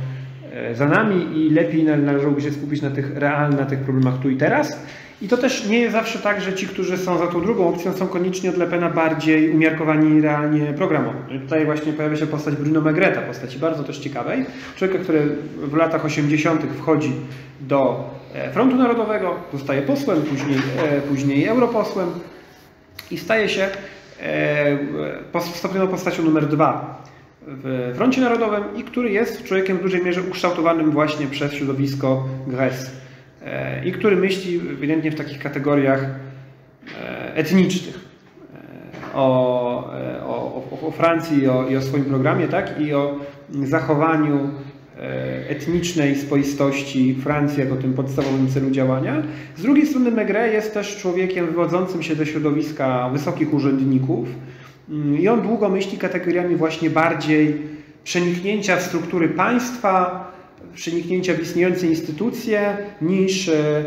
za nami i lepiej należałoby się skupić na tych realnych, na tych problemach tu i teraz. I to też nie jest zawsze tak, że ci, którzy są za tą drugą opcją, są koniecznie od Le Pena bardziej umiarkowani realnie programowo. Tutaj właśnie pojawia się postać Bruno Magreta, postaci bardzo też ciekawej. Człowieka, który w latach 80. wchodzi do e, Frontu Narodowego, zostaje posłem, później, e, później europosłem i staje się e, stopniowo postacią numer dwa w Froncie Narodowym i który jest człowiekiem w dużej mierze ukształtowanym właśnie przez środowisko GRES i który myśli ewidentnie w takich kategoriach e, etnicznych e, o, e, o, o, o Francji i o, i o swoim programie, tak? i o zachowaniu etnicznej spoistości Francji jako tym podstawowym celu działania. Z drugiej strony Maigret jest też człowiekiem wywodzącym się ze środowiska wysokich urzędników mm, i on długo myśli kategoriami właśnie bardziej przeniknięcia w struktury państwa, przeniknięcia w istniejące instytucje niż e,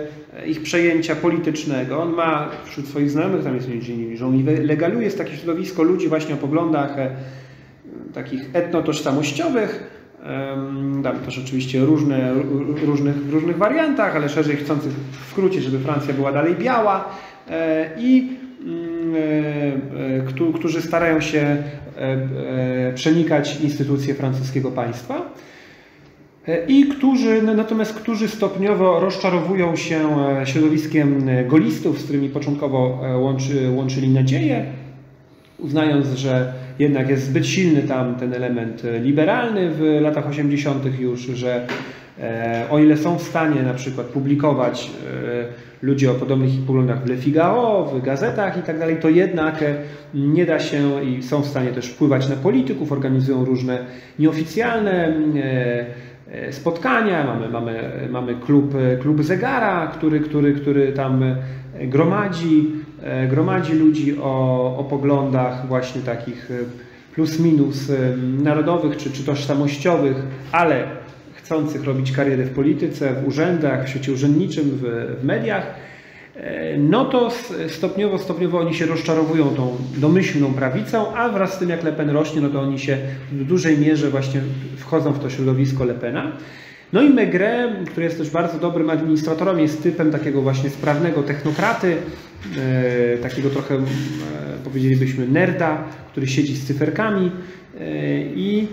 ich przejęcia politycznego. On ma wśród swoich znajomych, tam jest między innymi, on legaluje jest takie środowisko ludzi właśnie o poglądach e, takich etnotożsamościowych, tam też oczywiście różne, różnych, różnych wariantach, ale szerzej chcących w skrócie, żeby Francja była dalej biała e, i mm, którzy starają się przenikać instytucje francuskiego państwa. E, i którzy, natomiast którzy stopniowo rozczarowują się e, środowiskiem e, golistów, z którymi początkowo łączy, łączyli nadzieję, uznając, że jednak jest zbyt silny tam ten element liberalny w latach 80. już, że o ile są w stanie na przykład publikować ludzie o podobnych poglądach w Le Figaro, w gazetach i tak dalej, to jednak nie da się i są w stanie też wpływać na polityków, organizują różne nieoficjalne E, spotkania, mamy, mamy, mamy klub, klub zegara, który, który, który tam gromadzi, e, gromadzi ludzi o, o poglądach właśnie takich e, plus minus narodowych czy, czy tożsamościowych, ale chcących robić karierę w polityce, w urzędach, w świecie urzędniczym, w, w mediach no to stopniowo, stopniowo oni się rozczarowują tą domyślną prawicą, a wraz z tym jak Le Pen rośnie, no to oni się w dużej mierze właśnie wchodzą w to środowisko Le Pena. No i Megre, który jest też bardzo dobrym administratorem, jest typem takiego właśnie sprawnego technokraty, e, takiego trochę e, powiedzielibyśmy nerda, który siedzi z cyferkami e, i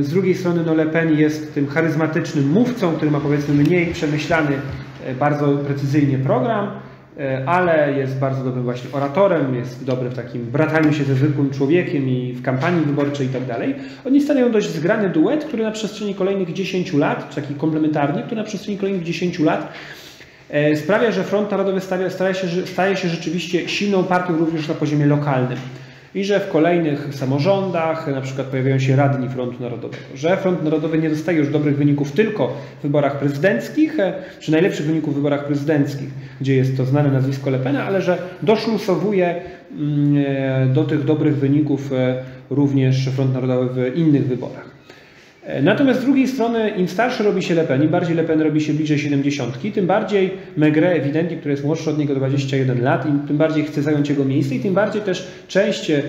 z drugiej strony no Le Pen jest tym charyzmatycznym mówcą, który ma powiedzmy mniej przemyślany E, bardzo precyzyjnie program, e, ale jest bardzo dobrym właśnie oratorem, jest dobry w takim brataniu się ze zwykłym człowiekiem i w kampanii wyborczej i tak dalej. Oni stanowią dość zgrany duet, który na przestrzeni kolejnych 10 lat, taki komplementarny, który na przestrzeni kolejnych 10 lat e, sprawia, że Front Narodowy się, staje się rzeczywiście silną partią również na poziomie lokalnym i że w kolejnych samorządach na przykład pojawiają się radni Frontu Narodowego, że Front Narodowy nie dostaje już dobrych wyników tylko w wyborach prezydenckich, czy najlepszych wyników w wyborach prezydenckich, gdzie jest to znane nazwisko Le Pena, ale że doszlusowuje mm, e, do tych dobrych wyników e, również Front Narodowy w innych wyborach. Natomiast z drugiej strony, im starszy robi się Le Pen, im bardziej Le Pen robi się bliżej 70, tym bardziej Megre ewidentnie, który jest młodszy od niego 21 lat, i tym bardziej chce zająć jego miejsce i tym bardziej też część e,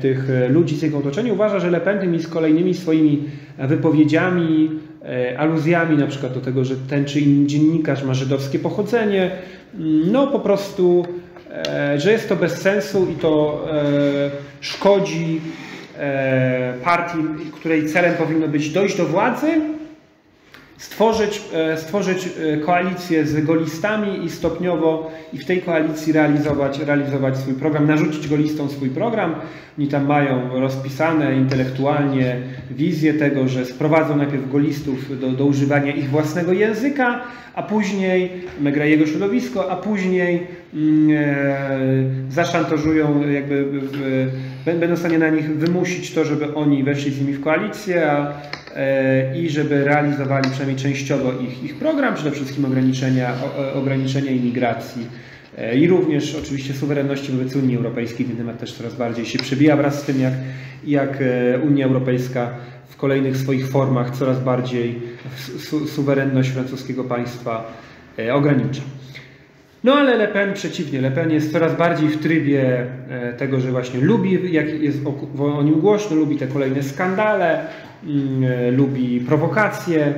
tych ludzi z jego otoczenia uważa, że Le Pen tymi z kolejnymi swoimi wypowiedziami, e, aluzjami na przykład do tego, że ten czy inny dziennikarz ma żydowskie pochodzenie, mm, no po prostu, e, że jest to bez sensu i to szkodzi E, partii, której celem powinno być dojść do władzy, stworzyć, e, stworzyć e, koalicję z golistami i stopniowo i w tej koalicji realizować, realizować swój program, narzucić golistom swój program. Oni tam mają rozpisane intelektualnie wizję tego, że sprowadzą najpierw golistów do, do używania ich własnego języka, a później Megra jego środowisko, a później mm, e, jakby w, będą w stanie na nich wymusić to, żeby oni weszli z nimi w koalicję a, i żeby realizowali przynajmniej częściowo ich, ich program, przede wszystkim ograniczenia, o, ograniczenia imigracji. E, I również oczywiście suwerenności wobec Unii Europejskiej. Ten temat też coraz bardziej się przebija wraz z tym, jak, jak e, Unia Europejska w kolejnych swoich formach coraz bardziej su suwerenność francuskiego państwa e, ogranicza. No ale Le Pen przeciwnie, Le Pen jest coraz bardziej w trybie tego, że właśnie lubi, jak jest o, nim głośno, lubi te kolejne skandale, mm, lubi prowokacje,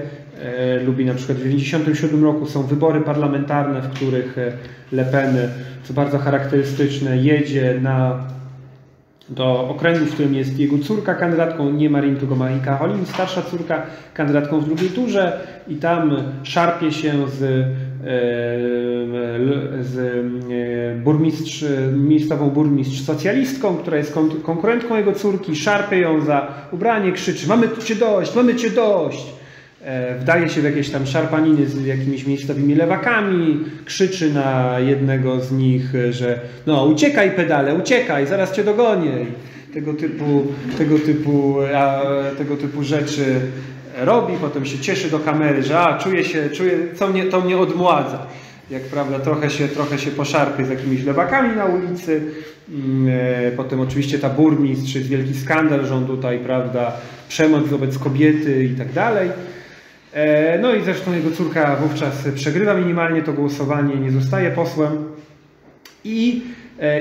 lubi na przykład w 1997 roku są wybory parlamentarne, w których Le Pen, co bardzo charakterystyczne, jedzie na, do okręgu, w którym jest jego córka kandydatką, nie Marine, tylko Marika Holin, starsza córka kandydatką w drugiej turze. I tam szarpie się z, e, z e, burmistrz, miejscową burmistrz socjalistką, która jest konkurentką jego córki, szarpie ją za ubranie, krzyczy mamy cię dość, mamy cię dość. E, wdaje się w jakieś tam szarpaniny z jakimiś miejscowymi lewakami, krzyczy na jednego z nich, że no uciekaj pedale, uciekaj, zaraz cię dogonię. Tego typu, tego typu, a, tego typu rzeczy robi, potem się cieszy do kamery, że a, czuję się, czuję, co mnie, to mnie odmładza. Jak prawda, trochę się, trochę się poszarpie z jakimiś lewakami na ulicy. Mm, e, potem oczywiście ta burmistrz, wielki skandal, on tutaj, prawda, przemoc wobec kobiety i tak dalej. E, no i zresztą jego córka wówczas przegrywa minimalnie to głosowanie, nie zostaje posłem. I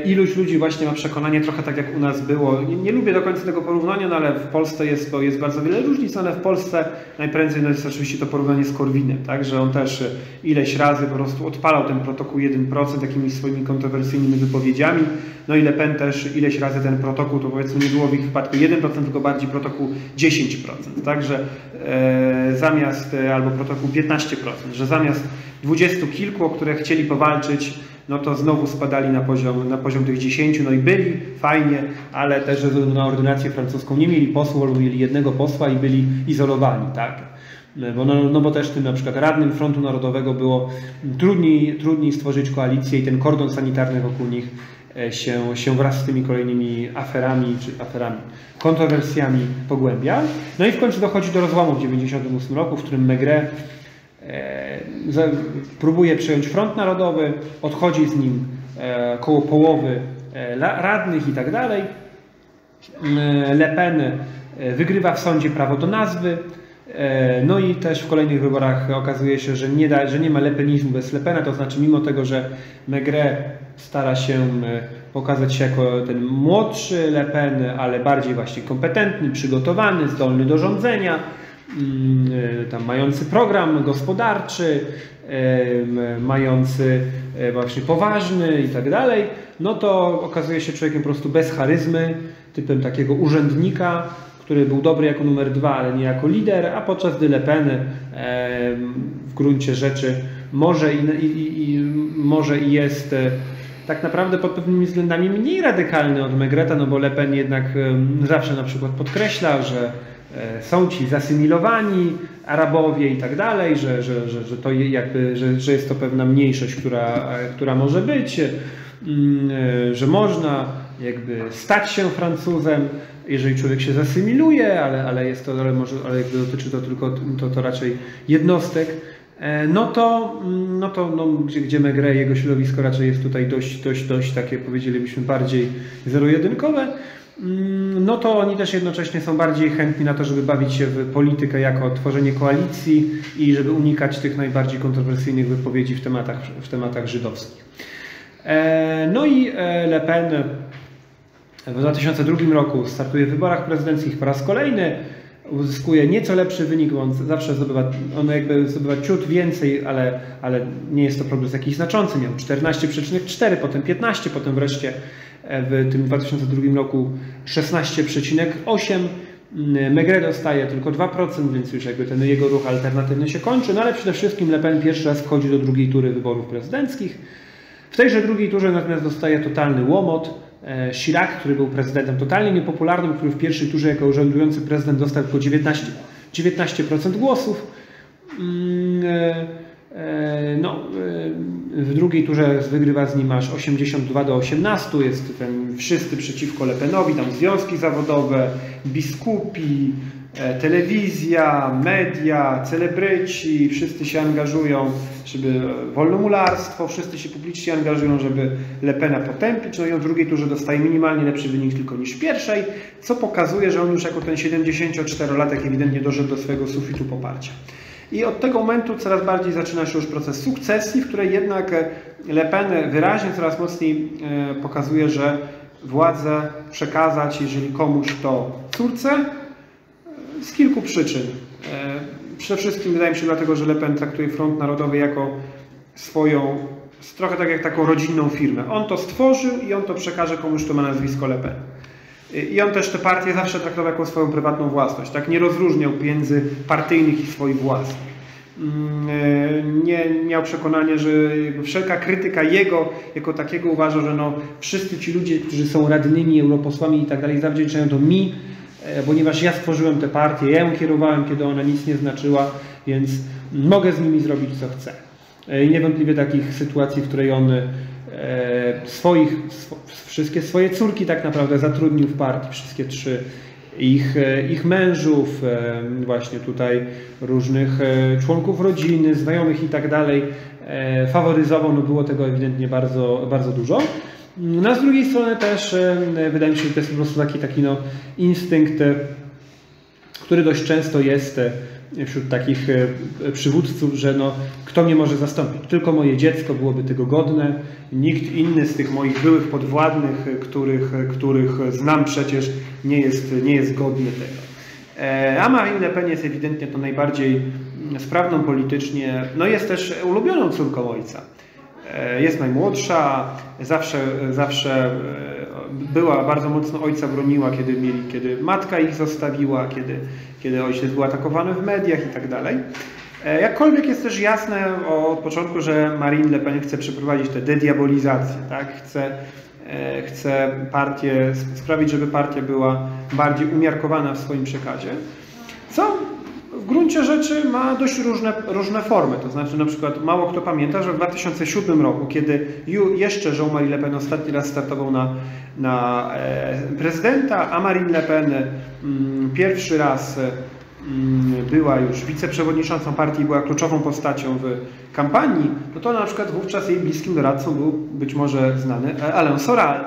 iluś ludzi właśnie ma przekonanie, trochę tak jak u nas było. Nie, nie, lubię do końca tego porównania, no ale w Polsce jest, jest bardzo wiele różnic, ale w Polsce najprędzej no jest oczywiście to porównanie z Korwinem, tak, że on też ileś razy po prostu odpalał ten protokół 1% jakimiś swoimi kontrowersyjnymi wypowiedziami. No i Le Pen też ileś razy ten protokół, to powiedzmy nie było w ich wypadku 1%, tylko bardziej protokół 10%. Także e, zamiast, e, albo protokół 15%, że zamiast dwudziestu kilku, o które chcieli powalczyć, no to znowu spadali na poziom, na poziom tych 10, no i byli fajnie, ale też ze względu na ordynację francuską nie mieli posłów, albo mieli jednego posła i byli izolowani, tak. Bo, no, no bo też tym na przykład radnym Frontu Narodowego było trudniej, trudniej stworzyć koalicję i ten kordon sanitarny wokół nich E, się, się wraz z tymi kolejnymi aferami, czy aferami, kontrowersjami pogłębia. No i w końcu dochodzi do rozłamu w 1998 roku, w którym Megre próbuje przejąć Front Narodowy, odchodzi z nim e, koło połowy e, radnych i tak dalej. E, Le Pen e, wygrywa w sądzie prawo do nazwy, E, no i też w kolejnych wyborach okazuje się, że nie, da, że nie ma lepenizmu bez Lepena, to znaczy mimo tego, że Megre stara się e, pokazać się jako ten młodszy Le Pen, ale bardziej właśnie kompetentny, przygotowany, zdolny do rządzenia, mm, e, tam mający program gospodarczy, mający właśnie poważny i tak dalej, no to okazuje się człowiekiem po prostu bez charyzmy, typem takiego urzędnika, który był dobry jako numer dwa, ale nie jako lider, a podczas gdy Le Pen w gruncie rzeczy może i, i, i, może i jest e, tak naprawdę pod pewnymi względami mniej radykalny od Megreta, no bo Le Pen jednak zawsze na przykład podkreśla, że e, są ci zasymilowani Arabowie i tak dalej, że, że, że, że to jakby, że, że jest to pewna mniejszość, która, e, która może być, mm, że można jakby stać się Francuzem, jeżeli człowiek się zasymiluje, ale, ale jest to, ale, może, ale jakby dotyczy to tylko to, to raczej jednostek, e, no to, mm, no to no, gdzie, gdzie Megre, jego środowisko raczej jest tutaj dość, dość, dość takie powiedzielibyśmy bardziej zero-jedynkowe, no to oni też jednocześnie są bardziej chętni na to, żeby bawić się w politykę jako tworzenie koalicji i żeby unikać tych najbardziej kontrowersyjnych wypowiedzi w tematach, w tematach żydowskich. E, no i e, Le Pen w 2002 roku startuje w wyborach prezydenckich po raz kolejny, uzyskuje nieco lepszy wynik, bo on zawsze zdobywa, on jakby zdobywa ciut więcej, ale, ale nie jest to progres jakiś znaczący. Miał 14,4, potem 15, potem wreszcie w tym 2002 roku 16,8. Mm, Megre dostaje tylko 2%, więc już jakby ten jego ruch alternatywny się kończy, no ale przede wszystkim Le Pen pierwszy raz wchodzi do drugiej tury wyborów prezydenckich. W tejże drugiej turze natomiast dostaje totalny łomot. E, Chirac, który był prezydentem totalnie niepopularnym, który w pierwszej turze jako urzędujący prezydent dostał tylko 19%, 19% głosów. E, No, e, w drugiej turze wygrywa z nim aż 82 do 18. Jest ten wszyscy przeciwko Le Penowi, tam związki zawodowe, biskupi, e, telewizja, media, celebryci, wszyscy się angażują, żeby wolnomularstwo, wszyscy się publicznie angażują, żeby Le Pena potępić. No i on w drugiej turze dostaje minimalnie lepszy wynik tylko niż w pierwszej, co pokazuje, że on już jako ten 74-latek ewidentnie doszedł do swojego sufitu poparcia. I od tego momentu coraz bardziej zaczyna się już proces sukcesji, w której jednak Le Pen wyraźnie coraz mocniej e, pokazuje, że władzę przekazać, jeżeli komuś to córce, e, z kilku przyczyn. E, Przede wszystkim wydaje mi się dlatego, że Le Pen traktuje Front Narodowy jako swoją, trochę tak jak taką rodzinną firmę. On to stworzył i on to przekaże komuś, kto ma nazwisko Le Pen. I on też tę partię zawsze traktował jako swoją prywatną własność. Tak nie rozróżniał między partyjnych i swoich własnych. Mm, e, Nie miał przekonania, że wszelka krytyka jego jako takiego uważał, że no, wszyscy ci ludzie, którzy są radnymi, europosłami i tak dalej, zawdzięczają to mi, e, ponieważ ja stworzyłem tę partię, ja ją kierowałem, kiedy ona nic nie znaczyła, więc mogę z nimi zrobić co chcę. E, I niewątpliwie takich sytuacji, w której on swoich, swo, wszystkie swoje córki tak naprawdę zatrudnił w partii, wszystkie trzy ich, e, ich mężów, e, właśnie tutaj różnych e, członków rodziny, znajomych i tak dalej, e, faworyzował, no było tego ewidentnie bardzo, bardzo dużo. No a z drugiej strony też e, wydaje mi się, że to jest po prostu taki, taki no, instynkt e, który dość często jest e, wśród takich e, przywódców, że no, kto mnie może zastąpić? Tylko moje dziecko byłoby tego godne, nikt inny z tych moich byłych podwładnych, których, których znam przecież, nie jest, nie jest godny tego. E, A Marine Le Pen jest ewidentnie to najbardziej mm, sprawną politycznie, no jest też ulubioną córką ojca. E, Jest najmłodsza, zawsze, zawsze była bardzo mocno ojca broniła, kiedy, mieli, kiedy matka ich zostawiła, kiedy, kiedy ojciec był atakowany w mediach i tak dalej. E, Jakkolwiek jest też jasne od początku, że Marine Le Pen chce przeprowadzić tę dediabolizację, tak? chce, e, chce partię, sprawić, żeby partia była bardziej umiarkowana w swoim przekazie, co gruncie rzeczy ma dość różne, różne formy. To znaczy na przykład mało kto pamięta, że w 2007 roku, kiedy jeszcze Jean-Marie Le Pen ostatni raz startował na, na e, prezydenta, a Marine Le Pen mm, pierwszy raz e, mm, była już wiceprzewodniczącą partii, była kluczową postacią w kampanii, no to na przykład wówczas jej bliskim doradcą był być może znany e, Alain Soral.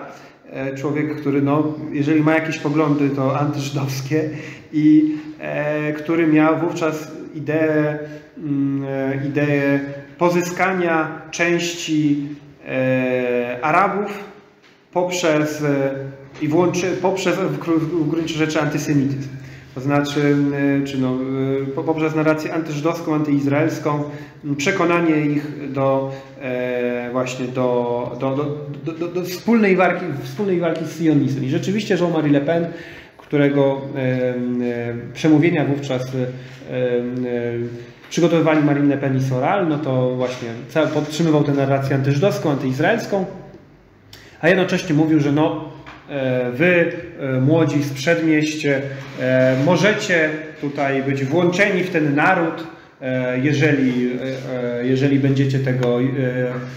Człowiek, który no, jeżeli ma jakieś poglądy, to antyżydowskie i e, który miał wówczas ideę, mm, e, ideę pozyskania części e, Arabów poprzez i włączy, poprzez w, gruncie- rzeczy antysemityzm. To znaczy, e, czy no, po- poprzez narrację antyżydowską, antyizraelską, m, przekonanie ich do właśnie do, do, do, do wspólnej, walki, wspólnej walki z sionizmem. I rzeczywiście Jean-Marie Le Pen, którego przemówienia wówczas przygotowywali Marine Le Pen i Soral, no to właśnie podtrzymywał tę narrację antyżydowską, antyizraelską, a jednocześnie mówił, że no, e, wy, e, młodzi z przedmieść, e, możecie tutaj być włączeni w ten naród, jeżeli, e, e, jeżeli będziecie tego, e,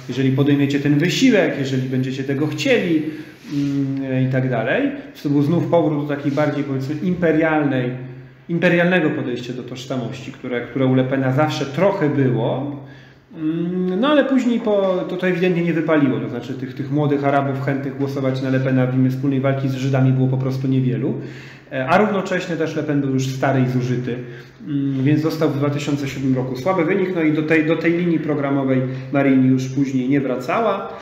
jeżeli podejmiecie ten wysiłek, jeżeli będziecie tego chcieli mm, i tak dalej. To był znów powrót do takiej bardziej powiedzmy imperialnej, imperialnego podejścia do tożsamości, które, które u Le Pena zawsze trochę było. Mm, No ale później po, to, to ewidentnie nie wypaliło, to znaczy tych, tych młodych Arabów chętnych głosować na Le Pena w imię wspólnej walki z Żydami było po prostu niewielu. E, A równocześnie też Le Pen był już stary i zużyty, mm, więc został w 2007 roku słaby wynik, no i do tej, do tej linii programowej Marini już później nie wracała.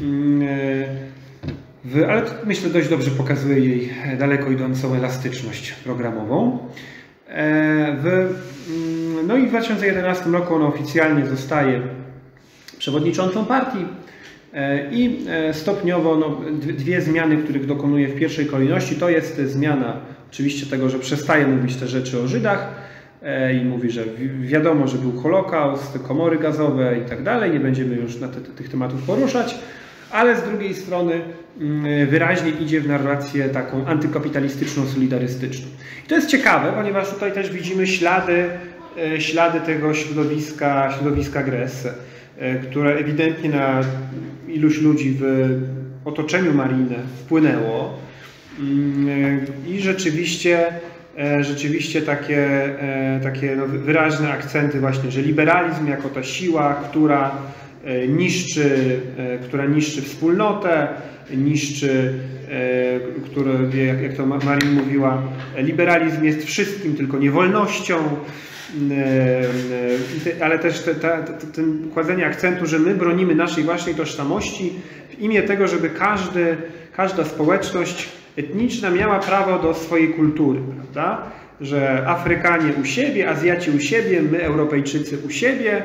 Mm, e, W, ale myślę dość dobrze pokazuje jej daleko idącą elastyczność programową. E, W, mm, no i w 2011 roku ona oficjalnie zostaje przewodniczącą partii i e, stopniowo no, dwie zmiany, których dokonuje w pierwszej kolejności, to jest zmiana oczywiście tego, że przestaje mówić te rzeczy o Żydach e, i mówi, że wi- wiadomo, że był Holokaust, komory gazowe i tak dalej, nie będziemy już na te, tych tematów poruszać, ale z drugiej strony mm, wyraźnie idzie w narrację taką antykapitalistyczną, solidarystyczną. I to jest ciekawe, ponieważ tutaj też widzimy ślady, e, ślady tego środowiska, środowiska Gres, e, które ewidentnie na iluś ludzi w otoczeniu Marine wpłynęło. Mm, I rzeczywiście, e, rzeczywiście takie, e, takie no wyraźne akcenty właśnie, że liberalizm jako ta siła, która e, niszczy, e, która niszczy wspólnotę, niszczy, e, które, jak, jak to Ma- Marin mówiła, liberalizm jest wszystkim, tylko nie wolnością. I te- Ale też te, te, te, kładzenie akcentu, że my bronimy naszej własnej tożsamości w imię tego, żeby każdy, każda społeczność etniczna miała prawo do swojej kultury, prawda? Że Afrykanie u siebie, Azjaci u siebie, my Europejczycy u siebie,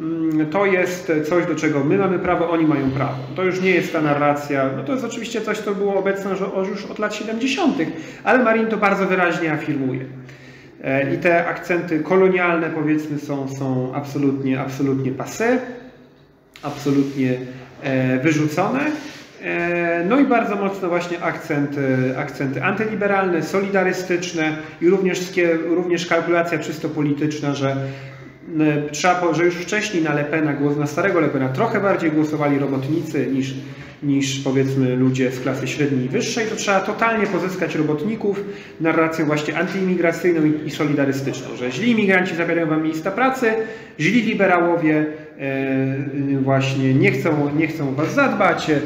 mm, to jest coś, do czego my mamy prawo, oni mają prawo. To już nie jest ta narracja, no to jest oczywiście coś, co było obecne już od lat 70., ale Marin to bardzo wyraźnie afirmuje. E, I te akcenty kolonialne, powiedzmy, są, są absolutnie, absolutnie passé, absolutnie e, wyrzucone. E, No i bardzo mocno właśnie akcenty, akcenty antyliberalne, solidarystyczne i również, również kalkulacja czysto polityczna, że trzeba, że już wcześniej na Le Pena, głos na starego Le Pena trochę bardziej głosowali robotnicy niż, niż powiedzmy ludzie z klasy średniej i wyższej, to trzeba totalnie pozyskać robotników narracją właśnie antyimigracyjną i, solidarystyczną, że źli imigranci zabierają wam miejsca pracy, źli liberałowie e, właśnie nie chcą, nie chcą was zadbać. E, e,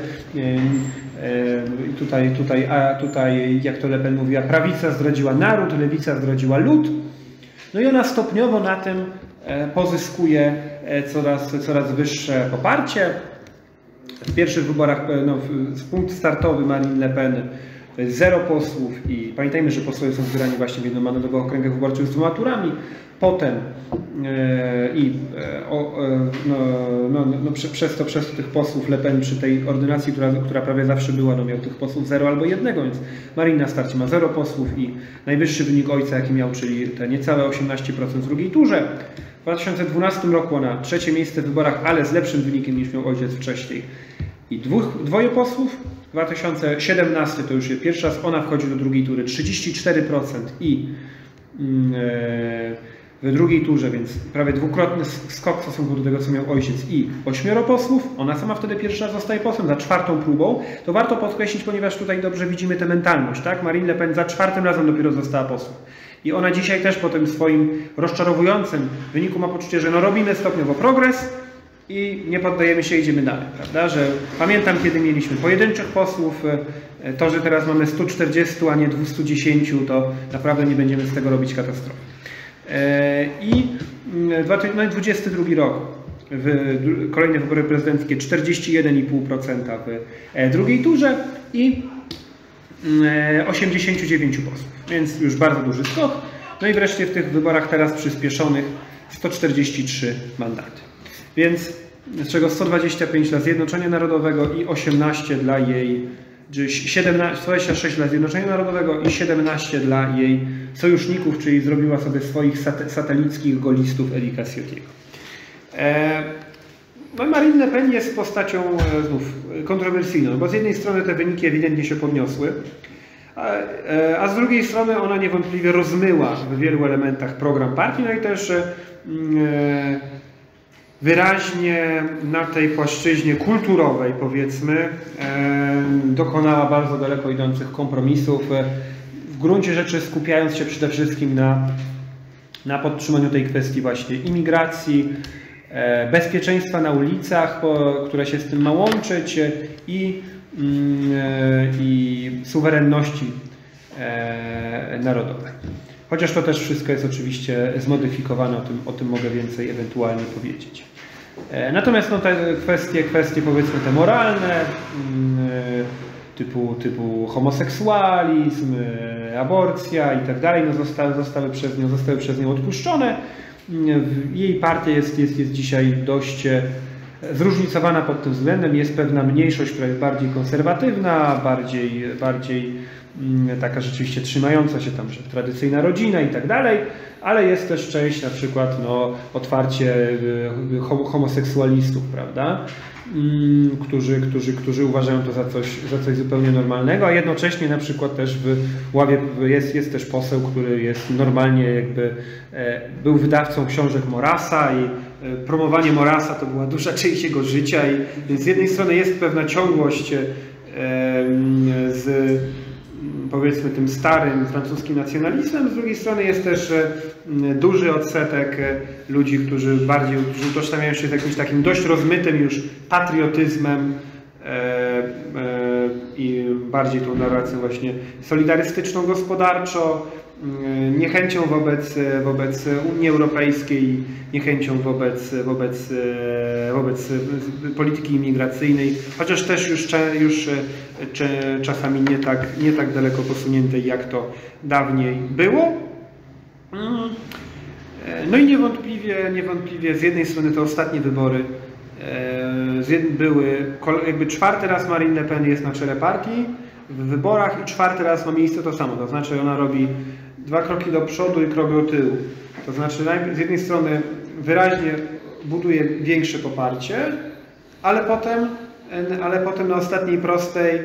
tutaj, tutaj, a tutaj, jak to Le Pen mówiła, prawica zdradziła naród, lewica zdradziła lud. No i ona stopniowo na tym e, pozyskuje e, coraz, coraz wyższe poparcie. W pierwszych wyborach e, no, punkt startowy Marine Le Pen jest zero posłów i pamiętajmy, że posłowie są wybierani właśnie w jednomandatowych okręgach wyborczych z dwoma turami. Potem e, i e, e, no, no, no, prze, przez, to, przez tych posłów Le Pen przy tej ordynacji, która, która prawie zawsze była, no miał tych posłów zero albo jednego, więc Marine na starcie ma zero posłów i najwyższy wynik ojca jaki miał, czyli te niecałe 18% w drugiej turze. W 2012 roku ona trzecie miejsce w wyborach, ale z lepszym wynikiem niż miał ojciec wcześniej. I dwóch, dwoje posłów. W 2017 to już jest pierwszy raz ona wchodzi do drugiej tury. 34% i e, w drugiej turze, więc prawie dwukrotny skok w stosunku do tego, co miał ojciec i ośmioro posłów. Ona sama wtedy pierwszy raz zostaje posłem za czwartą próbą. To warto podkreślić, ponieważ tutaj dobrze widzimy tę mentalność. Tak? Marine Le Pen za czwartym razem dopiero została posłem. I ona dzisiaj też po tym swoim rozczarowującym wyniku ma poczucie, że no robimy stopniowo progres, i nie poddajemy się, idziemy dalej, prawda? Że pamiętam, kiedy mieliśmy pojedynczych posłów, e, to, że teraz mamy 140, a nie 210, to naprawdę nie będziemy z tego robić katastrofy. E, I mm, 2022 rok, w kolejne wybory prezydenckie 41,5% w e, drugiej turze i mm, e, 89 posłów, więc już bardzo duży skok. No i wreszcie w tych wyborach teraz przyspieszonych 143 mandaty. Więc z czego 125 dla Zjednoczenia Narodowego i 18 dla jej, czy 17, 26 dla Zjednoczenia Narodowego i 17 dla jej sojuszników, czyli zrobiła sobie swoich sate- satelickich golistów Erika Ciotiego. E, no i Marine Le Pen jest postacią e, znów kontrowersyjną, bo z jednej strony te wyniki ewidentnie się podniosły, a, e, a z drugiej strony ona niewątpliwie rozmyła w wielu elementach program partii, no i też mm, wyraźnie na tej płaszczyźnie kulturowej, powiedzmy, dokonała bardzo daleko idących kompromisów, e, w gruncie rzeczy skupiając się przede wszystkim na, na podtrzymaniu tej kwestii właśnie imigracji, e, bezpieczeństwa na ulicach, które się z tym ma łączyć e, i, mm, i suwerenności narodowej. Chociaż to też wszystko jest oczywiście zmodyfikowane, o tym, o tym mogę więcej ewentualnie powiedzieć. E, Natomiast no, te kwestie, kwestie powiedzmy te moralne, mm, e, typu, typu homoseksualizm, e, aborcja i tak dalej, no zostały, zostały, przez nią, zostały przez nią odpuszczone. Mm, Jej partia jest, jest, jest dzisiaj dość, zróżnicowana pod tym względem. Jest pewna mniejszość, która jest bardziej konserwatywna, bardziej, bardziej taka rzeczywiście trzymająca się tam, tradycyjna rodzina i tak dalej, ale jest też część na przykład no, otwarcie y, homoseksualistów, prawda? Mm, którzy, którzy, którzy uważają to za coś, za coś zupełnie normalnego, a jednocześnie na przykład też w ławie jest, jest też poseł, który jest normalnie jakby e, był wydawcą książek Morasa i e, promowanie Morasa to była duża część jego życia i więc z jednej strony jest pewna ciągłość e, z powiedzmy tym starym francuskim nacjonalizmem, z drugiej strony jest też duży odsetek ludzi, którzy bardziej którzy utożsamiają się z jakimś takim dość rozmytym już patriotyzmem e, e, i bardziej tą narracją właśnie solidarystyczną gospodarczo, e, niechęcią wobec, wobec Unii Europejskiej, niechęcią wobec, wobec, wobec polityki imigracyjnej, chociaż też już, już czasami nie tak, nie tak daleko posuniętej, jak to dawniej było. Mm. No i niewątpliwie, niewątpliwie z jednej strony te ostatnie wybory były, jakby czwarty raz Marine Le Pen jest na czele partii w wyborach i czwarty raz ma miejsce to samo, to znaczy ona robi dwa kroki do przodu i krok do tyłu. To znaczy z jednej strony wyraźnie buduje większe poparcie, ale potem, ale potem na ostatniej prostej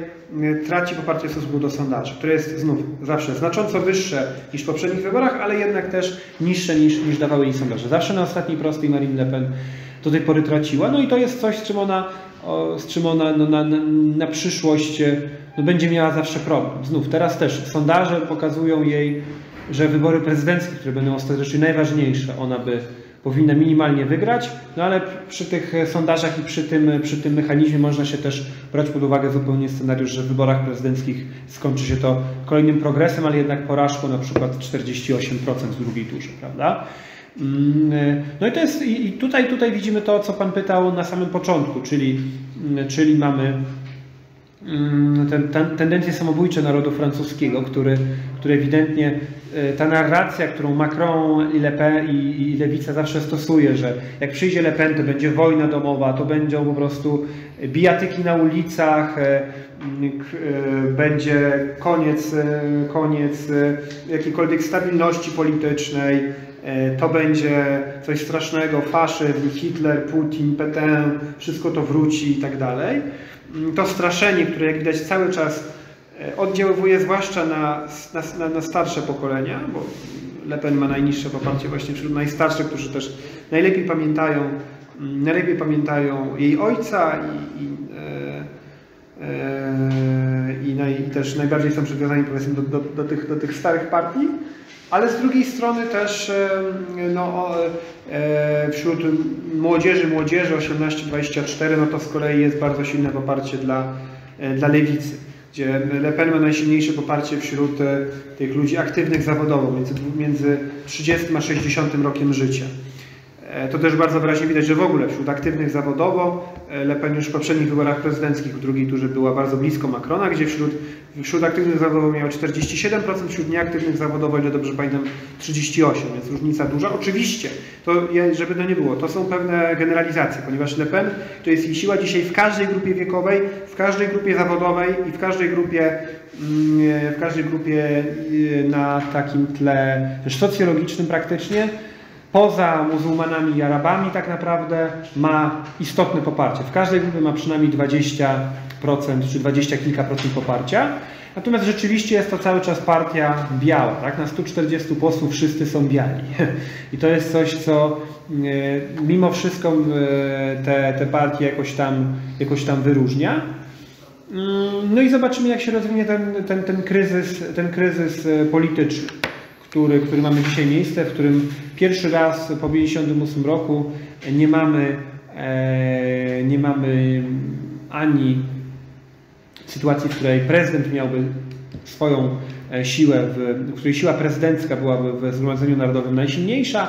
traci poparcie w stosunku do sondaży, które jest znów zawsze znacząco wyższe niż w poprzednich wyborach, ale jednak też niższe niż, niż dawały jej sondaże. Zawsze na ostatniej prostej Marine Le Pen do tej pory traciła. No i to jest coś, z czym ona, z czym ona no, na, na, przyszłość no, będzie miała zawsze problem. Znów, teraz też sondaże pokazują jej, że wybory prezydenckie, które będą ostatecznie najważniejsze, ona by powinna minimalnie wygrać, no ale przy tych sondażach i przy tym, przy tym mechanizmie można się też brać pod uwagę zupełnie scenariusz, że w wyborach prezydenckich skończy się to kolejnym progresem, ale jednak porażką na przykład 48% w drugiej turze, prawda? Mm, no i to jest, i tutaj, tutaj widzimy to, co Pan pytał na samym początku, czyli, czyli mamy Mm, ten, ten, tendencje samobójcze narodu francuskiego, który, który ewidentnie e, ta narracja, którą Macron i Le Pen i, i Lewica zawsze stosuje, że jak przyjdzie Le Pen, to będzie wojna domowa, to będą po prostu bijatyki na ulicach, e, e, będzie koniec, koniec jakiejkolwiek stabilności politycznej, to będzie coś strasznego, faszyzm, Hitler, Putin, Petain, wszystko to wróci i tak dalej. Mm, to straszenie, które jak widać cały czas e, oddziaływuje zwłaszcza na, na, na starsze pokolenia, bo Le Pen ma najniższe poparcie właśnie wśród najstarszych, którzy też najlepiej pamiętają, mm, najlepiej pamiętają jej ojca i, i, e, e, i, naj, i też najbardziej są przywiązani powiedzmy do, do, do, tych, do tych starych partii ale z drugiej strony też no, e, wśród młodzieży, młodzieży 18-24, no to z kolei jest bardzo silne poparcie dla, e, dla lewicy, gdzie Le Pen ma najsilniejsze poparcie wśród e, tych ludzi aktywnych zawodowo, między, między 30 a 60 rokiem życia. E, to też bardzo wyraźnie widać, że w ogóle wśród aktywnych zawodowo e, Le Pen już w poprzednich wyborach prezydenckich w drugiej turze była bardzo blisko Macrona, gdzie wśród, wśród aktywnych zawodowo miał 47%, wśród nieaktywnych zawodowo, ile dobrze pamiętam, 38%, więc różnica duża. Oczywiście, to żeby to nie było, to są pewne generalizacje, ponieważ Le Pen to jest jej siła dzisiaj w każdej grupie wiekowej, w każdej grupie zawodowej i w każdej grupie mm, w każdej grupie na takim tle socjologicznym praktycznie poza muzułmanami i Arabami tak naprawdę ma istotne poparcie. W każdej grupie ma przynajmniej 20% czy 20 kilka procent poparcia. Natomiast rzeczywiście jest to cały czas partia biała. Tak? Na 140 posłów wszyscy są biali. I to jest coś, co e, mimo wszystko e, te, te partie jakoś tam, jakoś tam wyróżnia. Mm, no i zobaczymy, jak się rozwinie ten, ten, ten, kryzys, ten kryzys e, polityczny który, który mamy dzisiaj miejsce, w którym pierwszy raz po 1958 roku nie mamy, e, nie mamy ani sytuacji, w której prezydent miałby swoją e, siłę, w, w której siła prezydencka byłaby w Zgromadzeniu Narodowym najsilniejsza,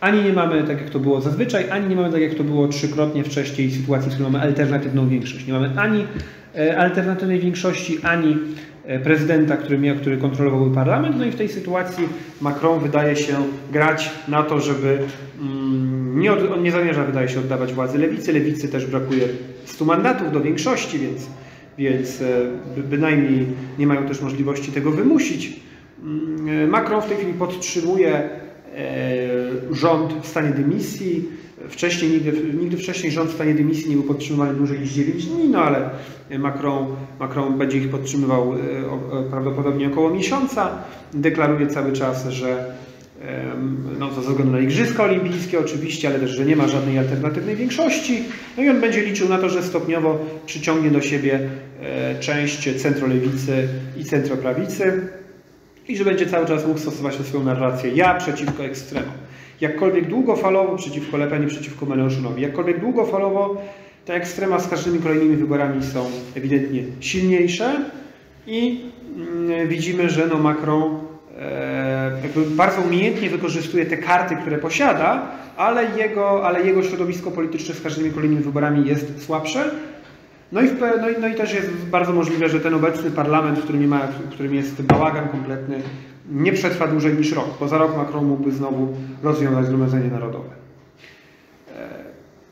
ani nie mamy, tak jak to było zazwyczaj, ani nie mamy, tak jak to było trzykrotnie wcześniej, sytuacji, w której mamy alternatywną większość. Nie mamy ani e, alternatywnej większości, ani prezydenta, który, miał, który kontrolowałby parlament. No i w tej sytuacji Macron wydaje się grać na to, żeby, mm, nie, od, on nie zamierza, wydaje się, oddawać władzy lewicy. Lewicy też brakuje 100 mandatów do większości, więc, więc e, by- bynajmniej nie mają też możliwości tego wymusić. Mm, Macron w tej chwili podtrzymuje e, rząd w stanie dymisji. Wcześniej, nigdy, nigdy wcześniej rząd w stanie dymisji nie był podtrzymywany dłużej niż 9 dni, no ale Macron, Macron będzie ich podtrzymywał e, o- prawdopodobnie około miesiąca. Deklaruje cały czas, że no, ze względu na Igrzyska Olimpijskie oczywiście, ale też, że nie ma żadnej alternatywnej większości. No i on będzie liczył na to, że stopniowo przyciągnie do siebie e, część centrolewicy i centroprawicy i że będzie cały czas mógł stosować swoją narrację ja przeciwko ekstremom. Jakkolwiek długofalowo przeciwko Le Pen i przeciwko Mélenchonowi, jakkolwiek długofalowo te ekstrema z każdymi kolejnymi wyborami są ewidentnie silniejsze i mm, widzimy, że no Macron e, bardzo umiejętnie wykorzystuje te karty, które posiada, ale jego, ale jego środowisko polityczne z każdymi kolejnymi wyborami jest słabsze. No i, w, no, i, no i też jest bardzo możliwe, że ten obecny parlament, w którym, ma, w którym jest bałagan kompletny, nie przetrwa dłużej niż rok, bo za rok Macron mógłby znowu rozwiązać Zgromadzenie Narodowe. E,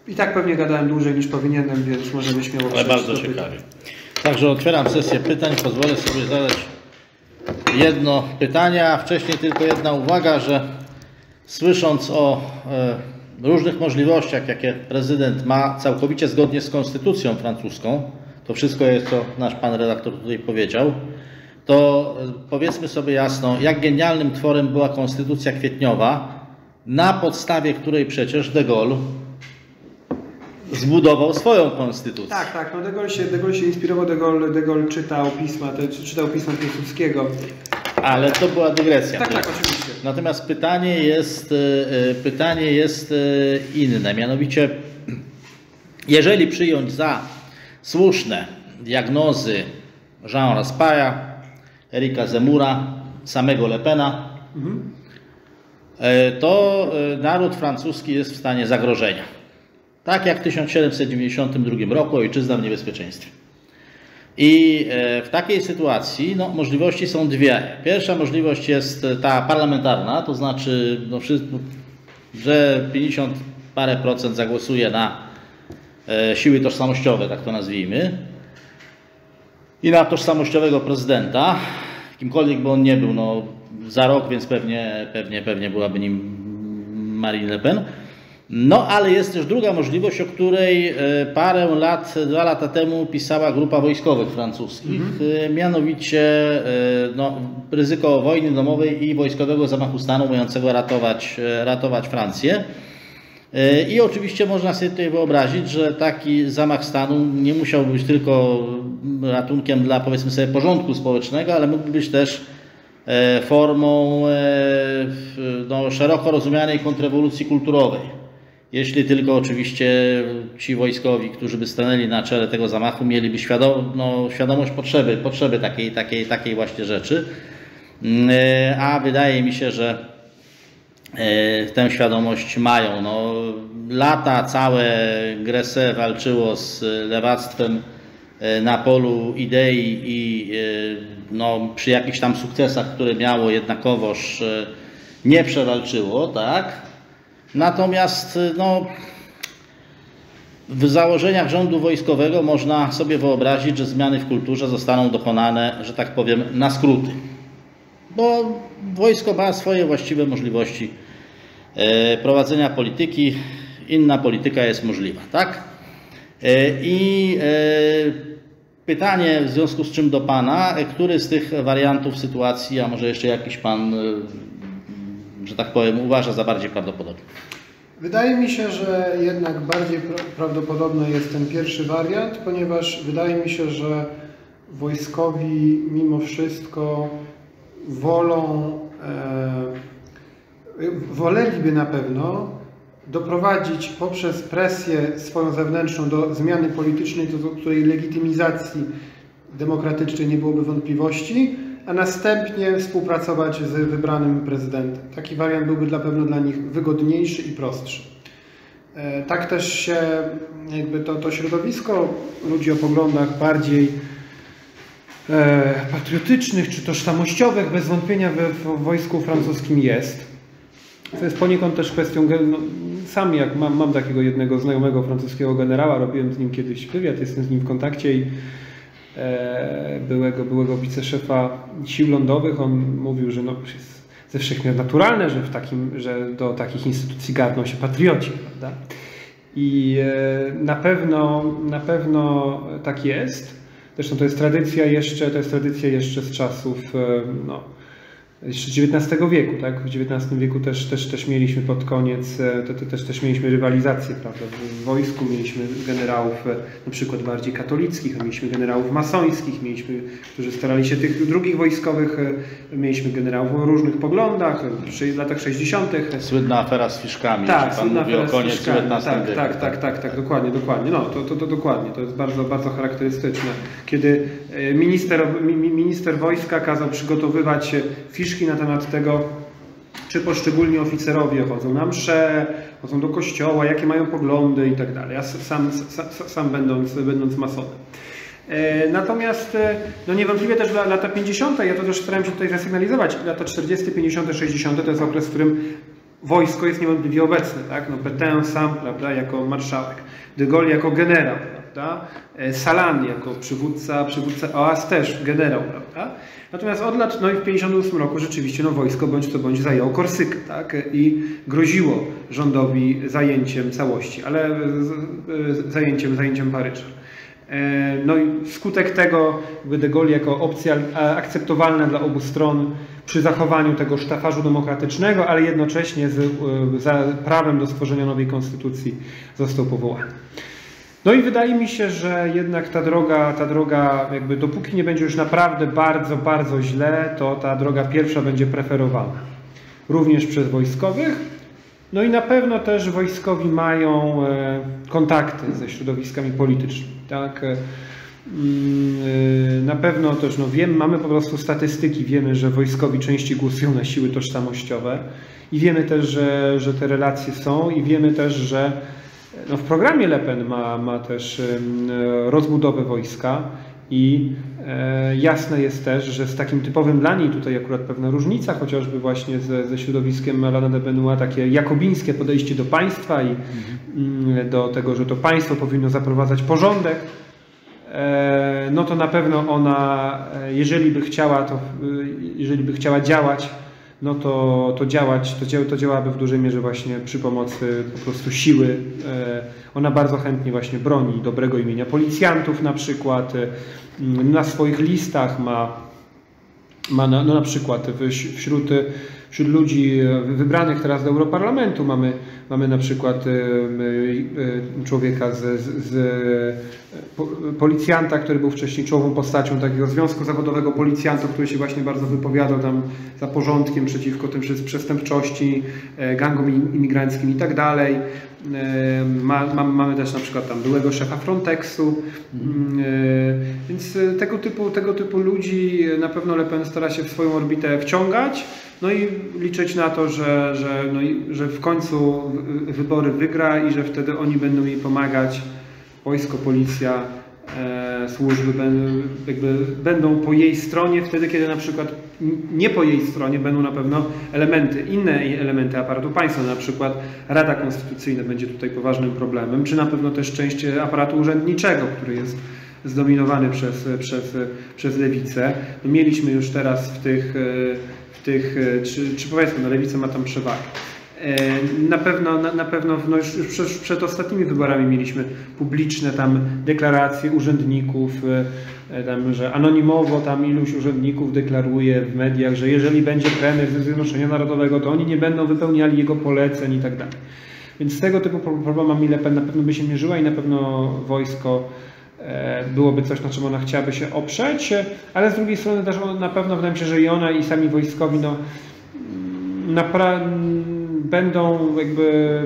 I tak pewnie gadałem dłużej niż powinienem, więc możemy śmiało Ale bardzo ciekawie. Także otwieram sesję pytań. Pozwolę sobie zadać jedno pytanie, a wcześniej tylko jedna uwaga, że słysząc o e, różnych możliwościach, jakie prezydent ma całkowicie zgodnie z konstytucją francuską, to wszystko jest, co nasz pan redaktor tutaj powiedział, to e, powiedzmy sobie jasno, jak genialnym tworem była konstytucja kwietniowa, na podstawie której przecież de Gaulle zbudował swoją konstytucję. Tak, tak. No de, Gaulle się, de Gaulle się inspirował, de Gaulle, de Gaulle czytał pisma, czytał pisma Piłsudskiego. Ale to była dygresja. Tak, tak, oczywiście. Natomiast pytanie jest, e, e, pytanie jest inne. Mianowicie, jeżeli przyjąć za słuszne diagnozy Jean Raspaja, Erika Zemura, samego Le Pena, Mhm. e, to e, naród francuski jest w stanie zagrożenia. Tak jak w 1792 roku ojczyzna w niebezpieczeństwie. I e, w takiej sytuacji no, możliwości są dwie. Pierwsza możliwość jest ta parlamentarna, to znaczy, no, wszystko, że 50 parę procent zagłosuje na siły tożsamościowe, tak to nazwijmy, i na tożsamościowego prezydenta, kimkolwiek by on nie był, no, za rok, więc pewnie, pewnie, pewnie byłaby nim Marine Le Pen. No, ale jest też druga możliwość, o której e, parę lat, dwa lata temu pisała grupa wojskowych francuskich, e, mianowicie e, no, ryzyko wojny domowej i wojskowego zamachu stanu mającego ratować, ratować Francję. E, I oczywiście można sobie tutaj wyobrazić, że taki zamach stanu nie musiał być tylko ratunkiem dla powiedzmy sobie porządku społecznego, ale mógłby być też e, formą e, no, szeroko rozumianej kontrrewolucji kulturowej. Jeśli tylko oczywiście ci wojskowi, którzy by stanęli na czele tego zamachu, mieliby no, świadomość potrzeby, potrzeby takiej, takiej, takiej właśnie rzeczy. A wydaje mi się, że tę świadomość mają. No, lata całe Gresse walczyło z lewactwem e, na polu idei i e, no, przy jakichś tam sukcesach, które miało jednakowoż e, nie przewalczyło, tak? Natomiast e, no, w założeniach rządu wojskowego można sobie wyobrazić, że zmiany w kulturze zostaną dokonane, że tak powiem, na skróty bo wojsko ma swoje właściwe możliwości e, prowadzenia polityki, inna polityka jest możliwa, tak? E, I e, pytanie w związku z czym do Pana, który z tych wariantów sytuacji, a może jeszcze jakiś Pan, że tak powiem, uważa za bardziej prawdopodobny? Wydaje mi się, że jednak bardziej pra- prawdopodobny jest ten pierwszy wariant, ponieważ wydaje mi się, że wojskowi mimo wszystko wolą, e, woleliby na pewno doprowadzić poprzez presję swoją zewnętrzną do zmiany politycznej, do której legitymizacji demokratycznej nie byłoby wątpliwości, a następnie współpracować z wybranym prezydentem. Taki wariant byłby na pewno dla nich wygodniejszy i prostszy. E, Tak też się jakby to, to środowisko ludzi o poglądach bardziej patriotycznych czy tożsamościowych bez wątpienia w wojsku francuskim jest. Co jest poniekąd też kwestią, no, sam jak mam, mam takiego jednego znajomego francuskiego generała, robiłem z nim kiedyś wywiad, jestem z nim w kontakcie i e, byłego, byłego wiceszefa sił lądowych, on mówił, że no, jest ze wszechmiar naturalne, że, w takim, że do takich instytucji garną się patrioci, prawda? I e, na pewno, na pewno tak jest. Zresztą to jest tradycja jeszcze, to jest tradycja jeszcze z czasów e, no, jeszcze XIX wieku, tak? W XIX wieku też, też, też mieliśmy pod koniec, e, te, te, też, też mieliśmy rywalizację, prawda? W wojsku mieliśmy generałów e, na przykład bardziej katolickich, a mieliśmy generałów masońskich, mieliśmy, którzy starali się tych drugich wojskowych, e, mieliśmy generałów o różnych poglądach, w latach 60. Słynna afera z fiszkami. Tak, Pan mówi o koniec XIX tak, wieku. tak, tak, tak, tak, dokładnie, dokładnie. No, to, to, to dokładnie, to jest bardzo, bardzo charakterystyczne. Kiedy minister, minister wojska kazał przygotowywać fiszki na temat tego, czy poszczególni oficerowie chodzą na msze, chodzą do kościoła, jakie mają poglądy i tak. Ja sam, sam, sam będąc, będąc masonem. Natomiast no niewątpliwie też lata 50., ja to też starałem się tutaj zasygnalizować, lata 40., 50., 60. to jest okres, w którym wojsko jest niewątpliwie obecne. Tak? No Petain sam prawda, jako marszałek, de Gaulle jako generał, prawda? Salan jako przywódca, przywódca OAS też generał. Prawda? Natomiast od lat, no i w 58 roku rzeczywiście no, wojsko bądź co bądź zajęło Korsykę tak? i groziło rządowi zajęciem całości, ale zajęciem, zajęciem Paryża. No i wskutek tego de Gaulle jako opcja akceptowalna dla obu stron przy zachowaniu tego sztafarzu demokratycznego, ale jednocześnie z, za prawem do stworzenia nowej konstytucji został powołany. No i wydaje mi się, że jednak ta droga, ta droga, jakby dopóki nie będzie już naprawdę bardzo, bardzo źle, to ta droga pierwsza będzie preferowana. Również przez wojskowych. No i na pewno też wojskowi mają e, kontakty ze środowiskami politycznymi. Tak? Na pewno też, no wiem, mamy po prostu statystyki, wiemy, że wojskowi częściej głosują na siły tożsamościowe i wiemy też, że, że te relacje są i wiemy też, że no w programie Le Pen ma, ma też rozbudowę wojska i e, jasne jest też, że z takim typowym dla niej tutaj akurat pewna różnica, chociażby właśnie ze, ze środowiskiem Alana de Benoit, takie jakobińskie podejście do państwa i mhm. do tego, że to państwo powinno zaprowadzać porządek, e, no to na pewno ona, e, jeżeli by chciała, to jeżeli by chciała działać, no to, to działać, to, to działaby w dużej mierze właśnie przy pomocy po prostu siły. Ona bardzo chętnie właśnie broni dobrego imienia policjantów na przykład. Na swoich listach ma, ma na, no na przykład wśród, wśród ludzi wybranych teraz do Europarlamentu mamy, mamy na przykład człowieka z, z, policjanta, który był wcześniej czołową postacią takiego Związku Zawodowego Policjantów, który się właśnie bardzo wypowiadał tam za porządkiem przeciwko tym przestępczości, gangom imigranckim i tak dalej. Ma, ma, mamy też na przykład tam byłego szefa Frontexu, mhm. więc tego typu, tego typu ludzi na pewno Le Pen stara się w swoją orbitę wciągać, no i liczyć na to, że, że, no i, że w końcu wybory wygra i że wtedy oni będą jej pomagać wojsko, policja, e, służby będą, jakby będą po jej stronie wtedy, kiedy na przykład nie po jej stronie będą na pewno elementy, inne elementy aparatu państwa, na przykład Rada Konstytucyjna będzie tutaj poważnym problemem, czy na pewno też część aparatu urzędniczego, który jest zdominowany przez, przez, przez lewicę. No mieliśmy już teraz w tych, w tych czy, czy powiedzmy, no lewica ma tam przewagę. E, na pewno, na, na pewno no już, przed, przed, ostatnimi wyborami mieliśmy publiczne tam deklaracje urzędników, e, tam, że anonimowo tam iluś urzędników deklaruje w mediach, że jeżeli będzie premier ze Zjednoczenia Narodowego, to oni nie będą wypełniali jego poleceń i tak dalej. Więc z tego typu problemami Le Pen na pewno by się mierzyła i na pewno wojsko e, byłoby coś, na czym ona chciałaby się oprzeć, ale z drugiej strony też na pewno wydaje mi się, że i ona i sami wojskowi no, naprawdę będą jakby,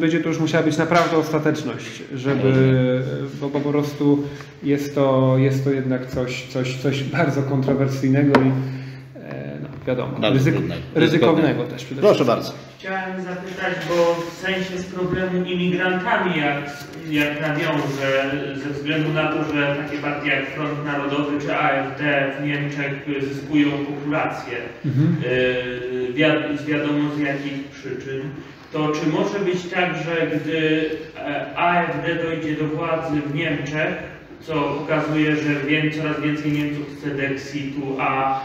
będzie to już musiała być naprawdę ostateczność, żeby, bo po prostu jest to, jest to jednak coś, coś, coś bardzo kontrowersyjnego i wiadomo, ryzyk, ryzykownego też. Proszę bardzo. Chciałem zapytać, bo w sensie z problemu imigrantami, jak, jak nawiążę, ze względu na to, że takie partie jak Front Narodowy czy AfD w Niemczech zyskują populację, mhm. y, z wiadomo z jakich przyczyn, to czy może być tak, że gdy e, AfD dojdzie do władzy w Niemczech, co pokazuje, że wiem, coraz więcej Niemców chce Dexitu, a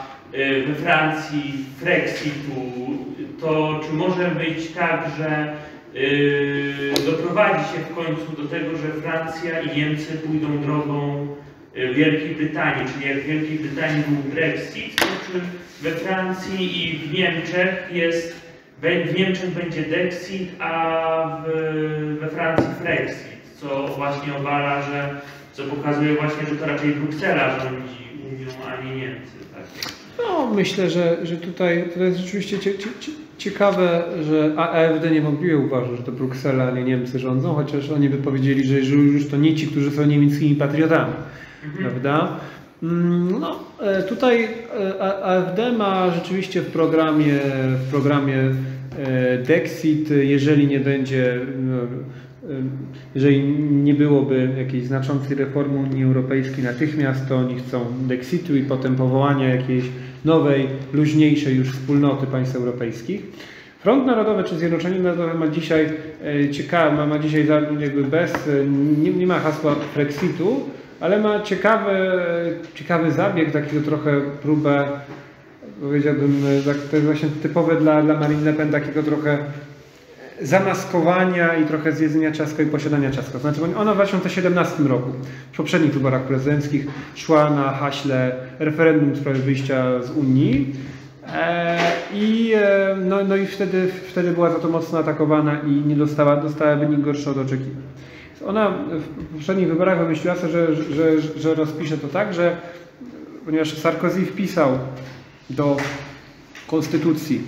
we Francji Frexitu, to czy może być tak, że e, doprowadzi się w końcu do tego, że Francja i Niemcy pójdą drogą e, Wielkiej Brytanii, czyli jak w Wielkiej Brytanii był Brexit, to czy we Francji i w Niemczech jest, w Niemczech będzie Dexit, a w, we Francji Frexit, co właśnie obala, że, co pokazuje właśnie, że to raczej Bruksela rządzi Unią, a nie Niemcy. Tak? No, myślę, że, że tutaj to jest rzeczywiście cie, cie, cie- ciekawe, że AfD niewątpliwie uważa, że to Bruksela, a nie Niemcy rządzą, chociaż oni by powiedzieli, że już to nie ci, którzy są niemieckimi patriotami, prawda? Mm, No, e, tutaj e, AfD ma rzeczywiście w programie, w programie e, Dexit, jeżeli nie będzie, no, jeżeli nie byłoby jakiejś znaczącej reformy Unii Europejskiej natychmiast, to oni chcą Dexitu i potem powołania jakiejś nowej, luźniejszej już wspólnoty państw europejskich. Front Narodowy czy Zjednoczenie Narodowe ma dzisiaj e, ciekawe, ma, dzisiaj jakby bez, e, nie, nie ma hasła Frexitu, ale ma ciekawy, ciekawy zabieg, takiego trochę próbę, powiedziałbym, e, tak- to jest właśnie typowe dla, dla Marine Le Pen, takiego trochę zamaskowania i trochę zjedzenia ciastka i posiadania ciastka. Znaczy ona w 2017 roku, w poprzednich wyborach prezydenckich, szła na haśle referendum w sprawie wyjścia z Unii. E, I, e, no, no i wtedy, wtedy była za to mocno atakowana i nie dostała, dostała wynik gorszy od oczekiwań. Ona w poprzednich wyborach wymyśliła sobie, że, że, że rozpisze to tak, że ponieważ Sarkozy wpisał do konstytucji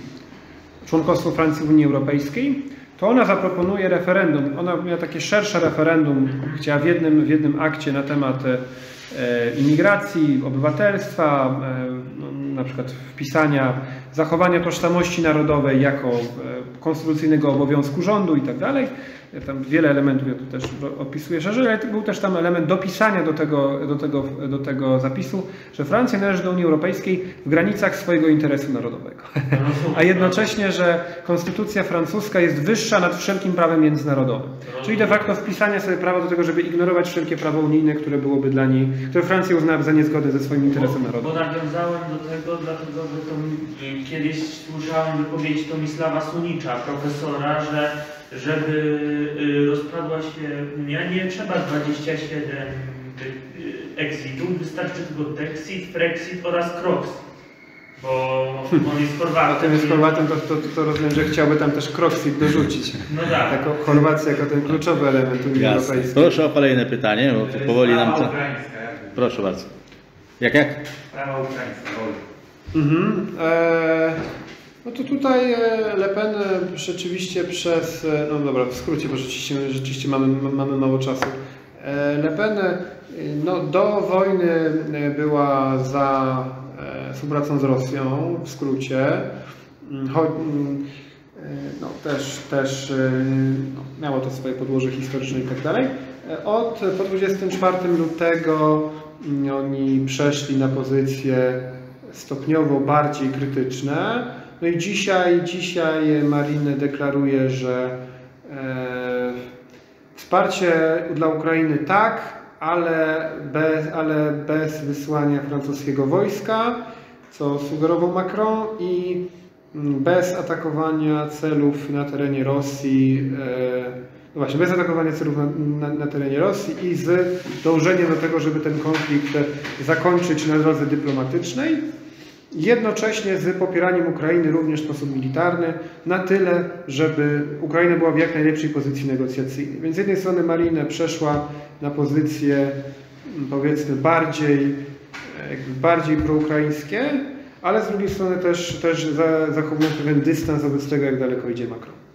członkostwo Francji w Unii Europejskiej, to ona zaproponuje referendum. Ona miała takie szersze referendum, chciała w jednym, w jednym akcie na temat e, imigracji, obywatelstwa, e, no, na przykład wpisania, zachowania tożsamości narodowej jako e, konstytucyjnego obowiązku rządu i tak dalej. Tam wiele elementów ja tu też opisuję szerzej, ale był też tam element dopisania do tego, do, tego, do tego zapisu, że Francja należy do Unii Europejskiej w granicach swojego interesu narodowego. A jednocześnie, że konstytucja francuska jest wyższa nad wszelkim prawem międzynarodowym. Czyli de facto wpisania sobie prawa do tego, żeby ignorować wszelkie prawo unijne, które byłoby dla niej, które Francja uznałaby za niezgodne ze swoim interesem Bo narodowym. nawiązałem do tego, dlatego że to kiedyś słyszałem wypowiedź Tomisława Sunicza, profesora, że żeby y, rozpadła się Unia, nie trzeba 27 tych, y, exitów, wystarczy tylko Dexit, Frexit oraz Croxit. Bo on jest A Chorwatem. tym jest Chorwatem, to, to, to rozumiem, że chciałby tam też Kroxit dorzucić. No tak. Jako Chorwacja jako ten kluczowy element Unii Jasne. Europejskiej. Proszę o kolejne pytanie, bo powoli nam Sprawa to... ukraińska. Proszę bardzo. Jak, jak? Sprawa ukraińska. Mhm. E, no to tutaj e, Le Pen e, rzeczywiście przez, e, no dobra, w skrócie, bo rzeczywiście, rzeczywiście mamy, mamy mało czasu. Le Pen no, do wojny była za współpracą z Rosją, w skrócie. Mm, Cho, mm, no, też też no, miało to swoje podłoże historyczne i tak dalej. Od po 24 lutego mm, oni przeszli na pozycje stopniowo bardziej krytyczne. No i dzisiaj, dzisiaj Marine deklaruje, że e, wsparcie dla Ukrainy tak, ale bez, ale bez wysłania francuskiego wojska, co sugerował Macron i mm, bez atakowania celów na terenie Rosji, e, no właśnie, bez atakowania celów na, na, na terenie Rosji i z dążeniem do tego, żeby ten konflikt zakończyć na drodze dyplomatycznej. Jednocześnie z popieraniem Ukrainy również w sposób militarny, na tyle, żeby Ukraina była w jak najlepszej pozycji negocjacyjnej. Więc z jednej strony Marine przeszła na pozycje powiedzmy bardziej, bardziej proukraińskie, ale z drugiej strony też, też pewien dystans wobec tego, jak daleko idzie Macron.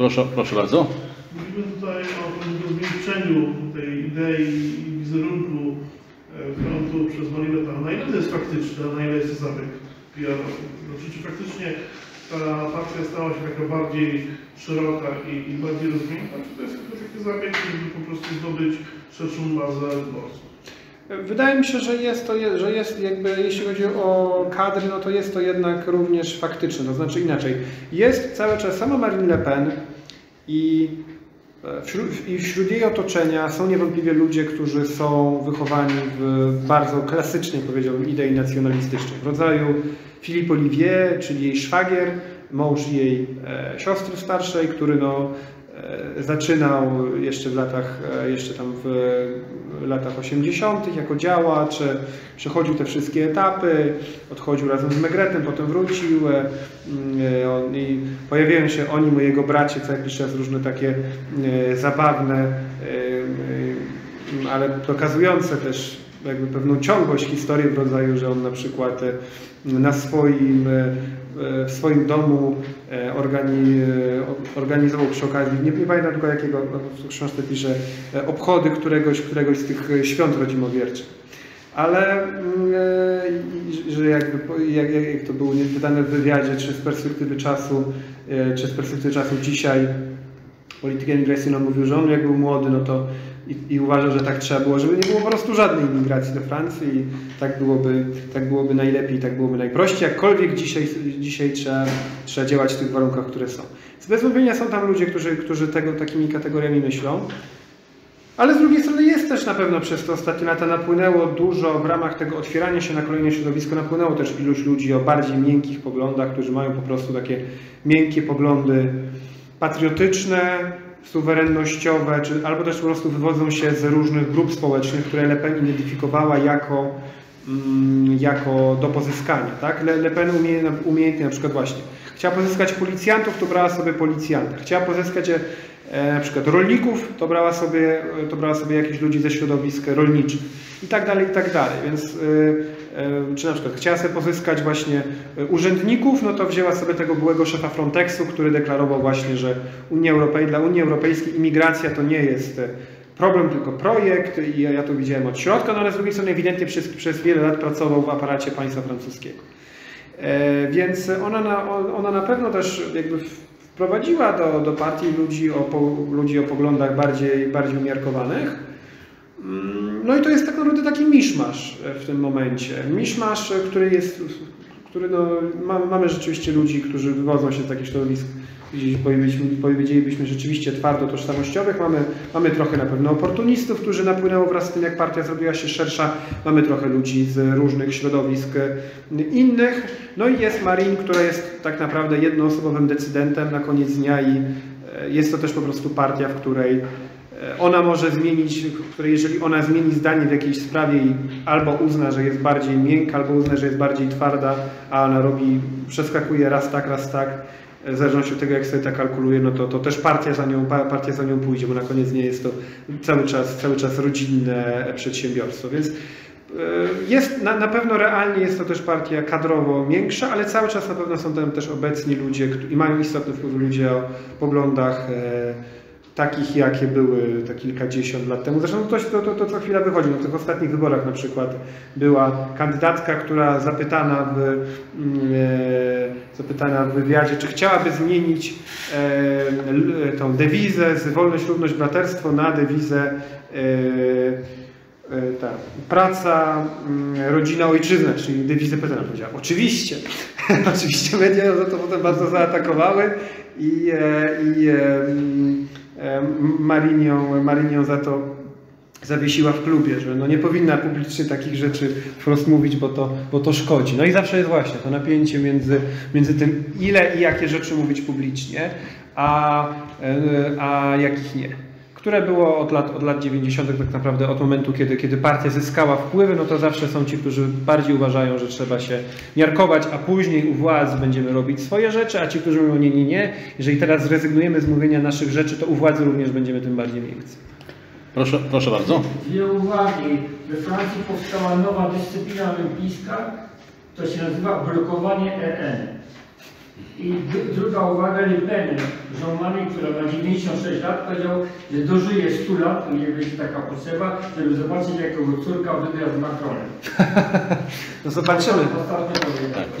Proszę, proszę bardzo. Mówimy tutaj o pewnym zmiękczeniu tej idei i wizerunku e, frontu przez Marine Le Pen. Na ile to jest faktyczne, na ile jest to zabieg PR-owy? Znaczy, czy faktycznie ta partia stała się taka bardziej szeroka i, i bardziej rozwinięta, czy to jest tylko taki zabieg, żeby po prostu zdobyć szerszą bazę wyborców? Wydaje mi się, że jest to, że jest jakby, jeśli chodzi o kadry, no to jest to jednak również faktyczne, to znaczy inaczej. Jest cały czas sama Marine Le Pen i e, wśród, i wśród jej otoczenia są niewątpliwie ludzie, którzy są wychowani w bardzo klasycznej, powiedziałbym, idei nacjonalistycznej, w rodzaju Philippe Olivier, czyli jej szwagier, mąż jej e, siostry starszej, który no, zaczynał jeszcze w latach, e, jeszcze tam w latach 80. jako działacz, e, przechodził te wszystkie etapy, odchodził razem z Megretem, potem wrócił e, mm, e, i pojawiają się oni, mojego bracie, co jakiś czas różne takie e, zabawne, e, e, ale dokazujące też jakby pewną ciągłość historii w rodzaju, że on na przykład e, na swoim, e, e, w swoim domu e, e, organizował przy okazji, nie, nie pamiętam tylko jakiego, no, w książce pisze, e, obchody któregoś, któregoś z tych świąt rodzimowierczych. Ale mm, że jakby, jak, jak to było wydane w wywiadzie, czy z perspektywy czasu, czy z perspektywy czasu dzisiaj, polityk emigracyjny mówił, że on jak był młody, no to i, i uważał, że tak trzeba było, żeby nie było po prostu żadnej imigracji do Francji i tak byłoby, tak byłoby najlepiej, tak byłoby najprościej, jakkolwiek dzisiaj, dzisiaj trzeba, trzeba działać w tych warunkach, które są. Więc bez wątpienia są tam ludzie, którzy, którzy tego takimi kategoriami myślą. Ale z drugiej strony jest też na pewno przez te ostatnie lata napłynęło dużo w ramach tego otwierania się na kolejne środowisko, napłynęło też iluś ludzi o bardziej miękkich poglądach, którzy mają po prostu takie miękkie poglądy patriotyczne, suwerennościowe, czy, albo też po prostu wywodzą się z różnych grup społecznych, które Le Pen identyfikowała jako, mm, jako do pozyskania. Tak? Le, Le Pen umie, umiejętnie na przykład właśnie chciała pozyskać policjantów, to brała sobie policjanta. Chciała pozyskać e, na przykład rolników, to brała sobie, to brała sobie jakichś ludzi ze środowisk rolniczych i tak dalej, i tak dalej. Więc e, czy na przykład chciała sobie pozyskać właśnie e, urzędników, no to wzięła sobie tego byłego szefa Frontexu, który deklarował właśnie, że Unia Europej, dla Unii Europejskiej imigracja to nie jest e, problem, tylko projekt i ja to widziałem od środka, no ale z drugiej strony ewidentnie przez, przez wiele lat pracował w aparacie państwa francuskiego. E, Więc ona na, ona na pewno też jakby wprowadziła do, do partii ludzi o, po, ludzi o poglądach bardziej, bardziej umiarkowanych. Mm, No i to jest tak naprawdę taki miszmasz w tym momencie. Miszmasz, który jest, który no, ma, mamy rzeczywiście ludzi, którzy wywodzą się z takich środowisk, gdzieś powiedzielibyśmy, rzeczywiście twardo tożsamościowych. Mamy, mamy trochę na pewno oportunistów, którzy napłynęło wraz z tym, jak partia zrobiła się szersza. Mamy trochę ludzi z różnych środowisk e, innych. No i jest Marin, która jest tak naprawdę jednoosobowym decydentem na koniec dnia i e, jest to też po prostu partia, w której e, ona może zmienić, w której jeżeli ona zmieni zdanie w jakiejś sprawie i albo uzna, że jest bardziej miękka, albo uzna, że jest bardziej twarda, a ona robi, przeskakuje raz tak, raz tak, w zależności od tego, jak sobie tak kalkuluje, no to, to też partia za, nią, pa- partia za nią pójdzie, bo na koniec nie jest to cały czas, cały czas rodzinne przedsiębiorstwo. Więc e, jest, na, na pewno realnie jest to też partia kadrowo większa, ale cały czas na pewno są tam też obecni ludzie i mają istotny wpływ ludzie o poglądach e, takich, jakie były te kilkadziesiąt lat temu. Zresztą to, to, to, to co chwila wychodzi. No, w tych ostatnich wyborach na przykład była kandydatka, która zapytana w, mm, e, zapytana w wywiadzie, czy chciałaby zmienić e, tą dewizę z wolność, równość, braterstwo na dewizę e, e, ta, praca, mm, rodzina, ojczyzna, czyli dewizę Petrona powiedziała. Oczywiście. Oczywiście media za to potem bardzo zaatakowały i, e, i e, mm, Marinią, Marinią za to zawiesiła w klubie, że no nie powinna publicznie takich rzeczy wprost mówić, bo to, bo to szkodzi. No i zawsze jest właśnie to napięcie między, między tym, ile i jakie rzeczy mówić publicznie, a, e, a jakich nie. Które było od lat, od lat 90. tak naprawdę od momentu, kiedy, kiedy partia zyskała wpływy, no to zawsze są ci, którzy bardziej uważają, że trzeba się miarkować, a później u władzy będziemy robić swoje rzeczy, a ci, którzy mówią nie, nie, nie, jeżeli teraz zrezygnujemy z mówienia naszych rzeczy, to u władzy również będziemy tym bardziej miękcy. Proszę, proszę bardzo. Dwie uwagi. We Francji powstała nowa dyscyplina olimpijska, to się nazywa blokowanie RN. I dru- druga uwaga, Pen, Jean-Marie, która ma 96 lat, powiedział, że dożyje 100 lat, jeżeli będzie taka potrzeba, żeby zobaczyć, jak jego córka wygra z Macronem. No zobaczymy.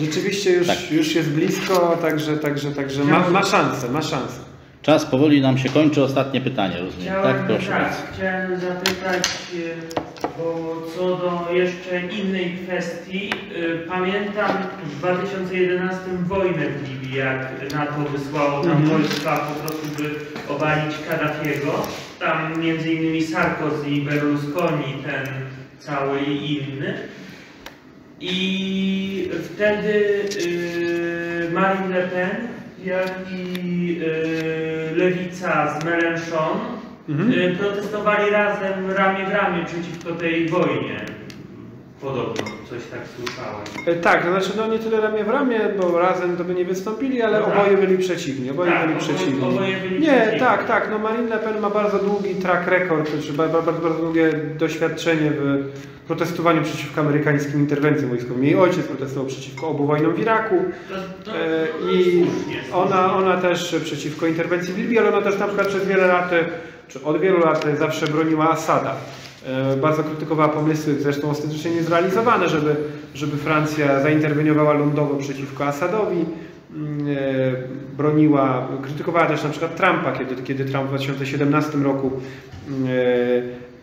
Rzeczywiście już, Tak. już jest blisko, także, także, także ma, ma szansę, ma szansę. Czas powoli nam się kończy. Ostatnie pytanie, rozumiem. Chciałem, Tak, tak, proszę bardzo. chciałem zapytać, e, bo co do jeszcze innej kwestii, e, pamiętam w 2011 wojnę w Libii, jak NATO wysłało tam Mhm. wojska po prostu, by obalić Kaddafiego. Tam między innymi Sarkozy i Berlusconi, ten cały i inny. I wtedy y, Marine Le Pen, jak i y, Lewica z Mélenchon Mhm. y, protestowali razem ramię w ramię przeciwko tej wojnie. Podobno, coś tak słyszałem. E, Tak, to znaczy no nie tyle ramię w ramię, bo razem to by nie wystąpili, ale No tak. oboje byli przeciwni. Oboje Tak, byli oboje- przeciwni. oboje byli nie, przeciwni. tak, tak. No Marine Le Pen ma bardzo długi track record, czy bardzo, bardzo, bardzo długie doświadczenie w protestowaniu przeciwko amerykańskim interwencjom wojskowym. Jej ojciec protestował przeciwko obu wojnom w Iraku. To, to, E, no, I ona, ona też przeciwko interwencji w Libii, ale ona też na przykład przez wiele lat, czy od wielu lat zawsze broniła Asada. E, Bardzo krytykowała pomysły, zresztą ostatecznie niezrealizowane, żeby, żeby Francja zainterweniowała lądowo przeciwko Asadowi. Mm, e, Broniła, krytykowała też na przykład Trumpa, kiedy, kiedy Trump w 2017 roku mm, e,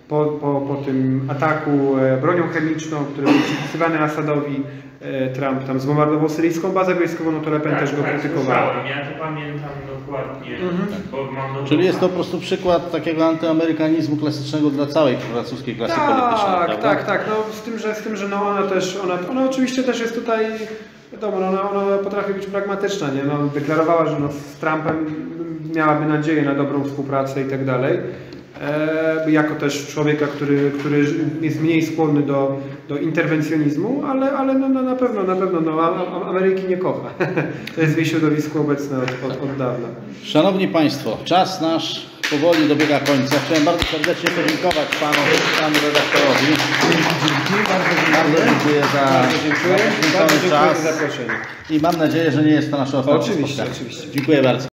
po, po, po tym ataku bronią chemiczną, który był przypisywany Asadowi, e, Trump tam zbombardował syryjską bazę wojskową, no to Le Pen tak, też go tak, krytykowała. słyszałem, Ja to pamiętam dokładnie, Mhm. bo mam do Czyli jest to po prostu przykład takiego antyamerykanizmu klasycznego dla całej francuskiej klasy politycznej, Tak, tak, tak. No, z tym, że, z tym, że no ona też, ona, ona oczywiście też jest tutaj, wiadomo, no, ona, ona potrafi być pragmatyczna, nie? No, deklarowała, że no, z Trumpem miałaby nadzieję na dobrą współpracę i tak dalej. E, jako też człowieka, który, który jest mniej skłonny do, do interwencjonizmu, ale, ale no, no, na pewno, na pewno no, Ameryki nie kocha. To jest jej środowisku obecne od, od, od dawna. Szanowni Państwo, czas nasz powoli dobiega końca. Chciałem bardzo serdecznie podziękować Panu, panu redaktorowi. Bardzo dziękuję za Bardzo dziękuję. za Bardzo dziękuję za zaproszenie. i mam nadzieję, że nie jest to nasze ostatnie Oczywiście, spotkanie. oczywiście. Dziękuję bardzo.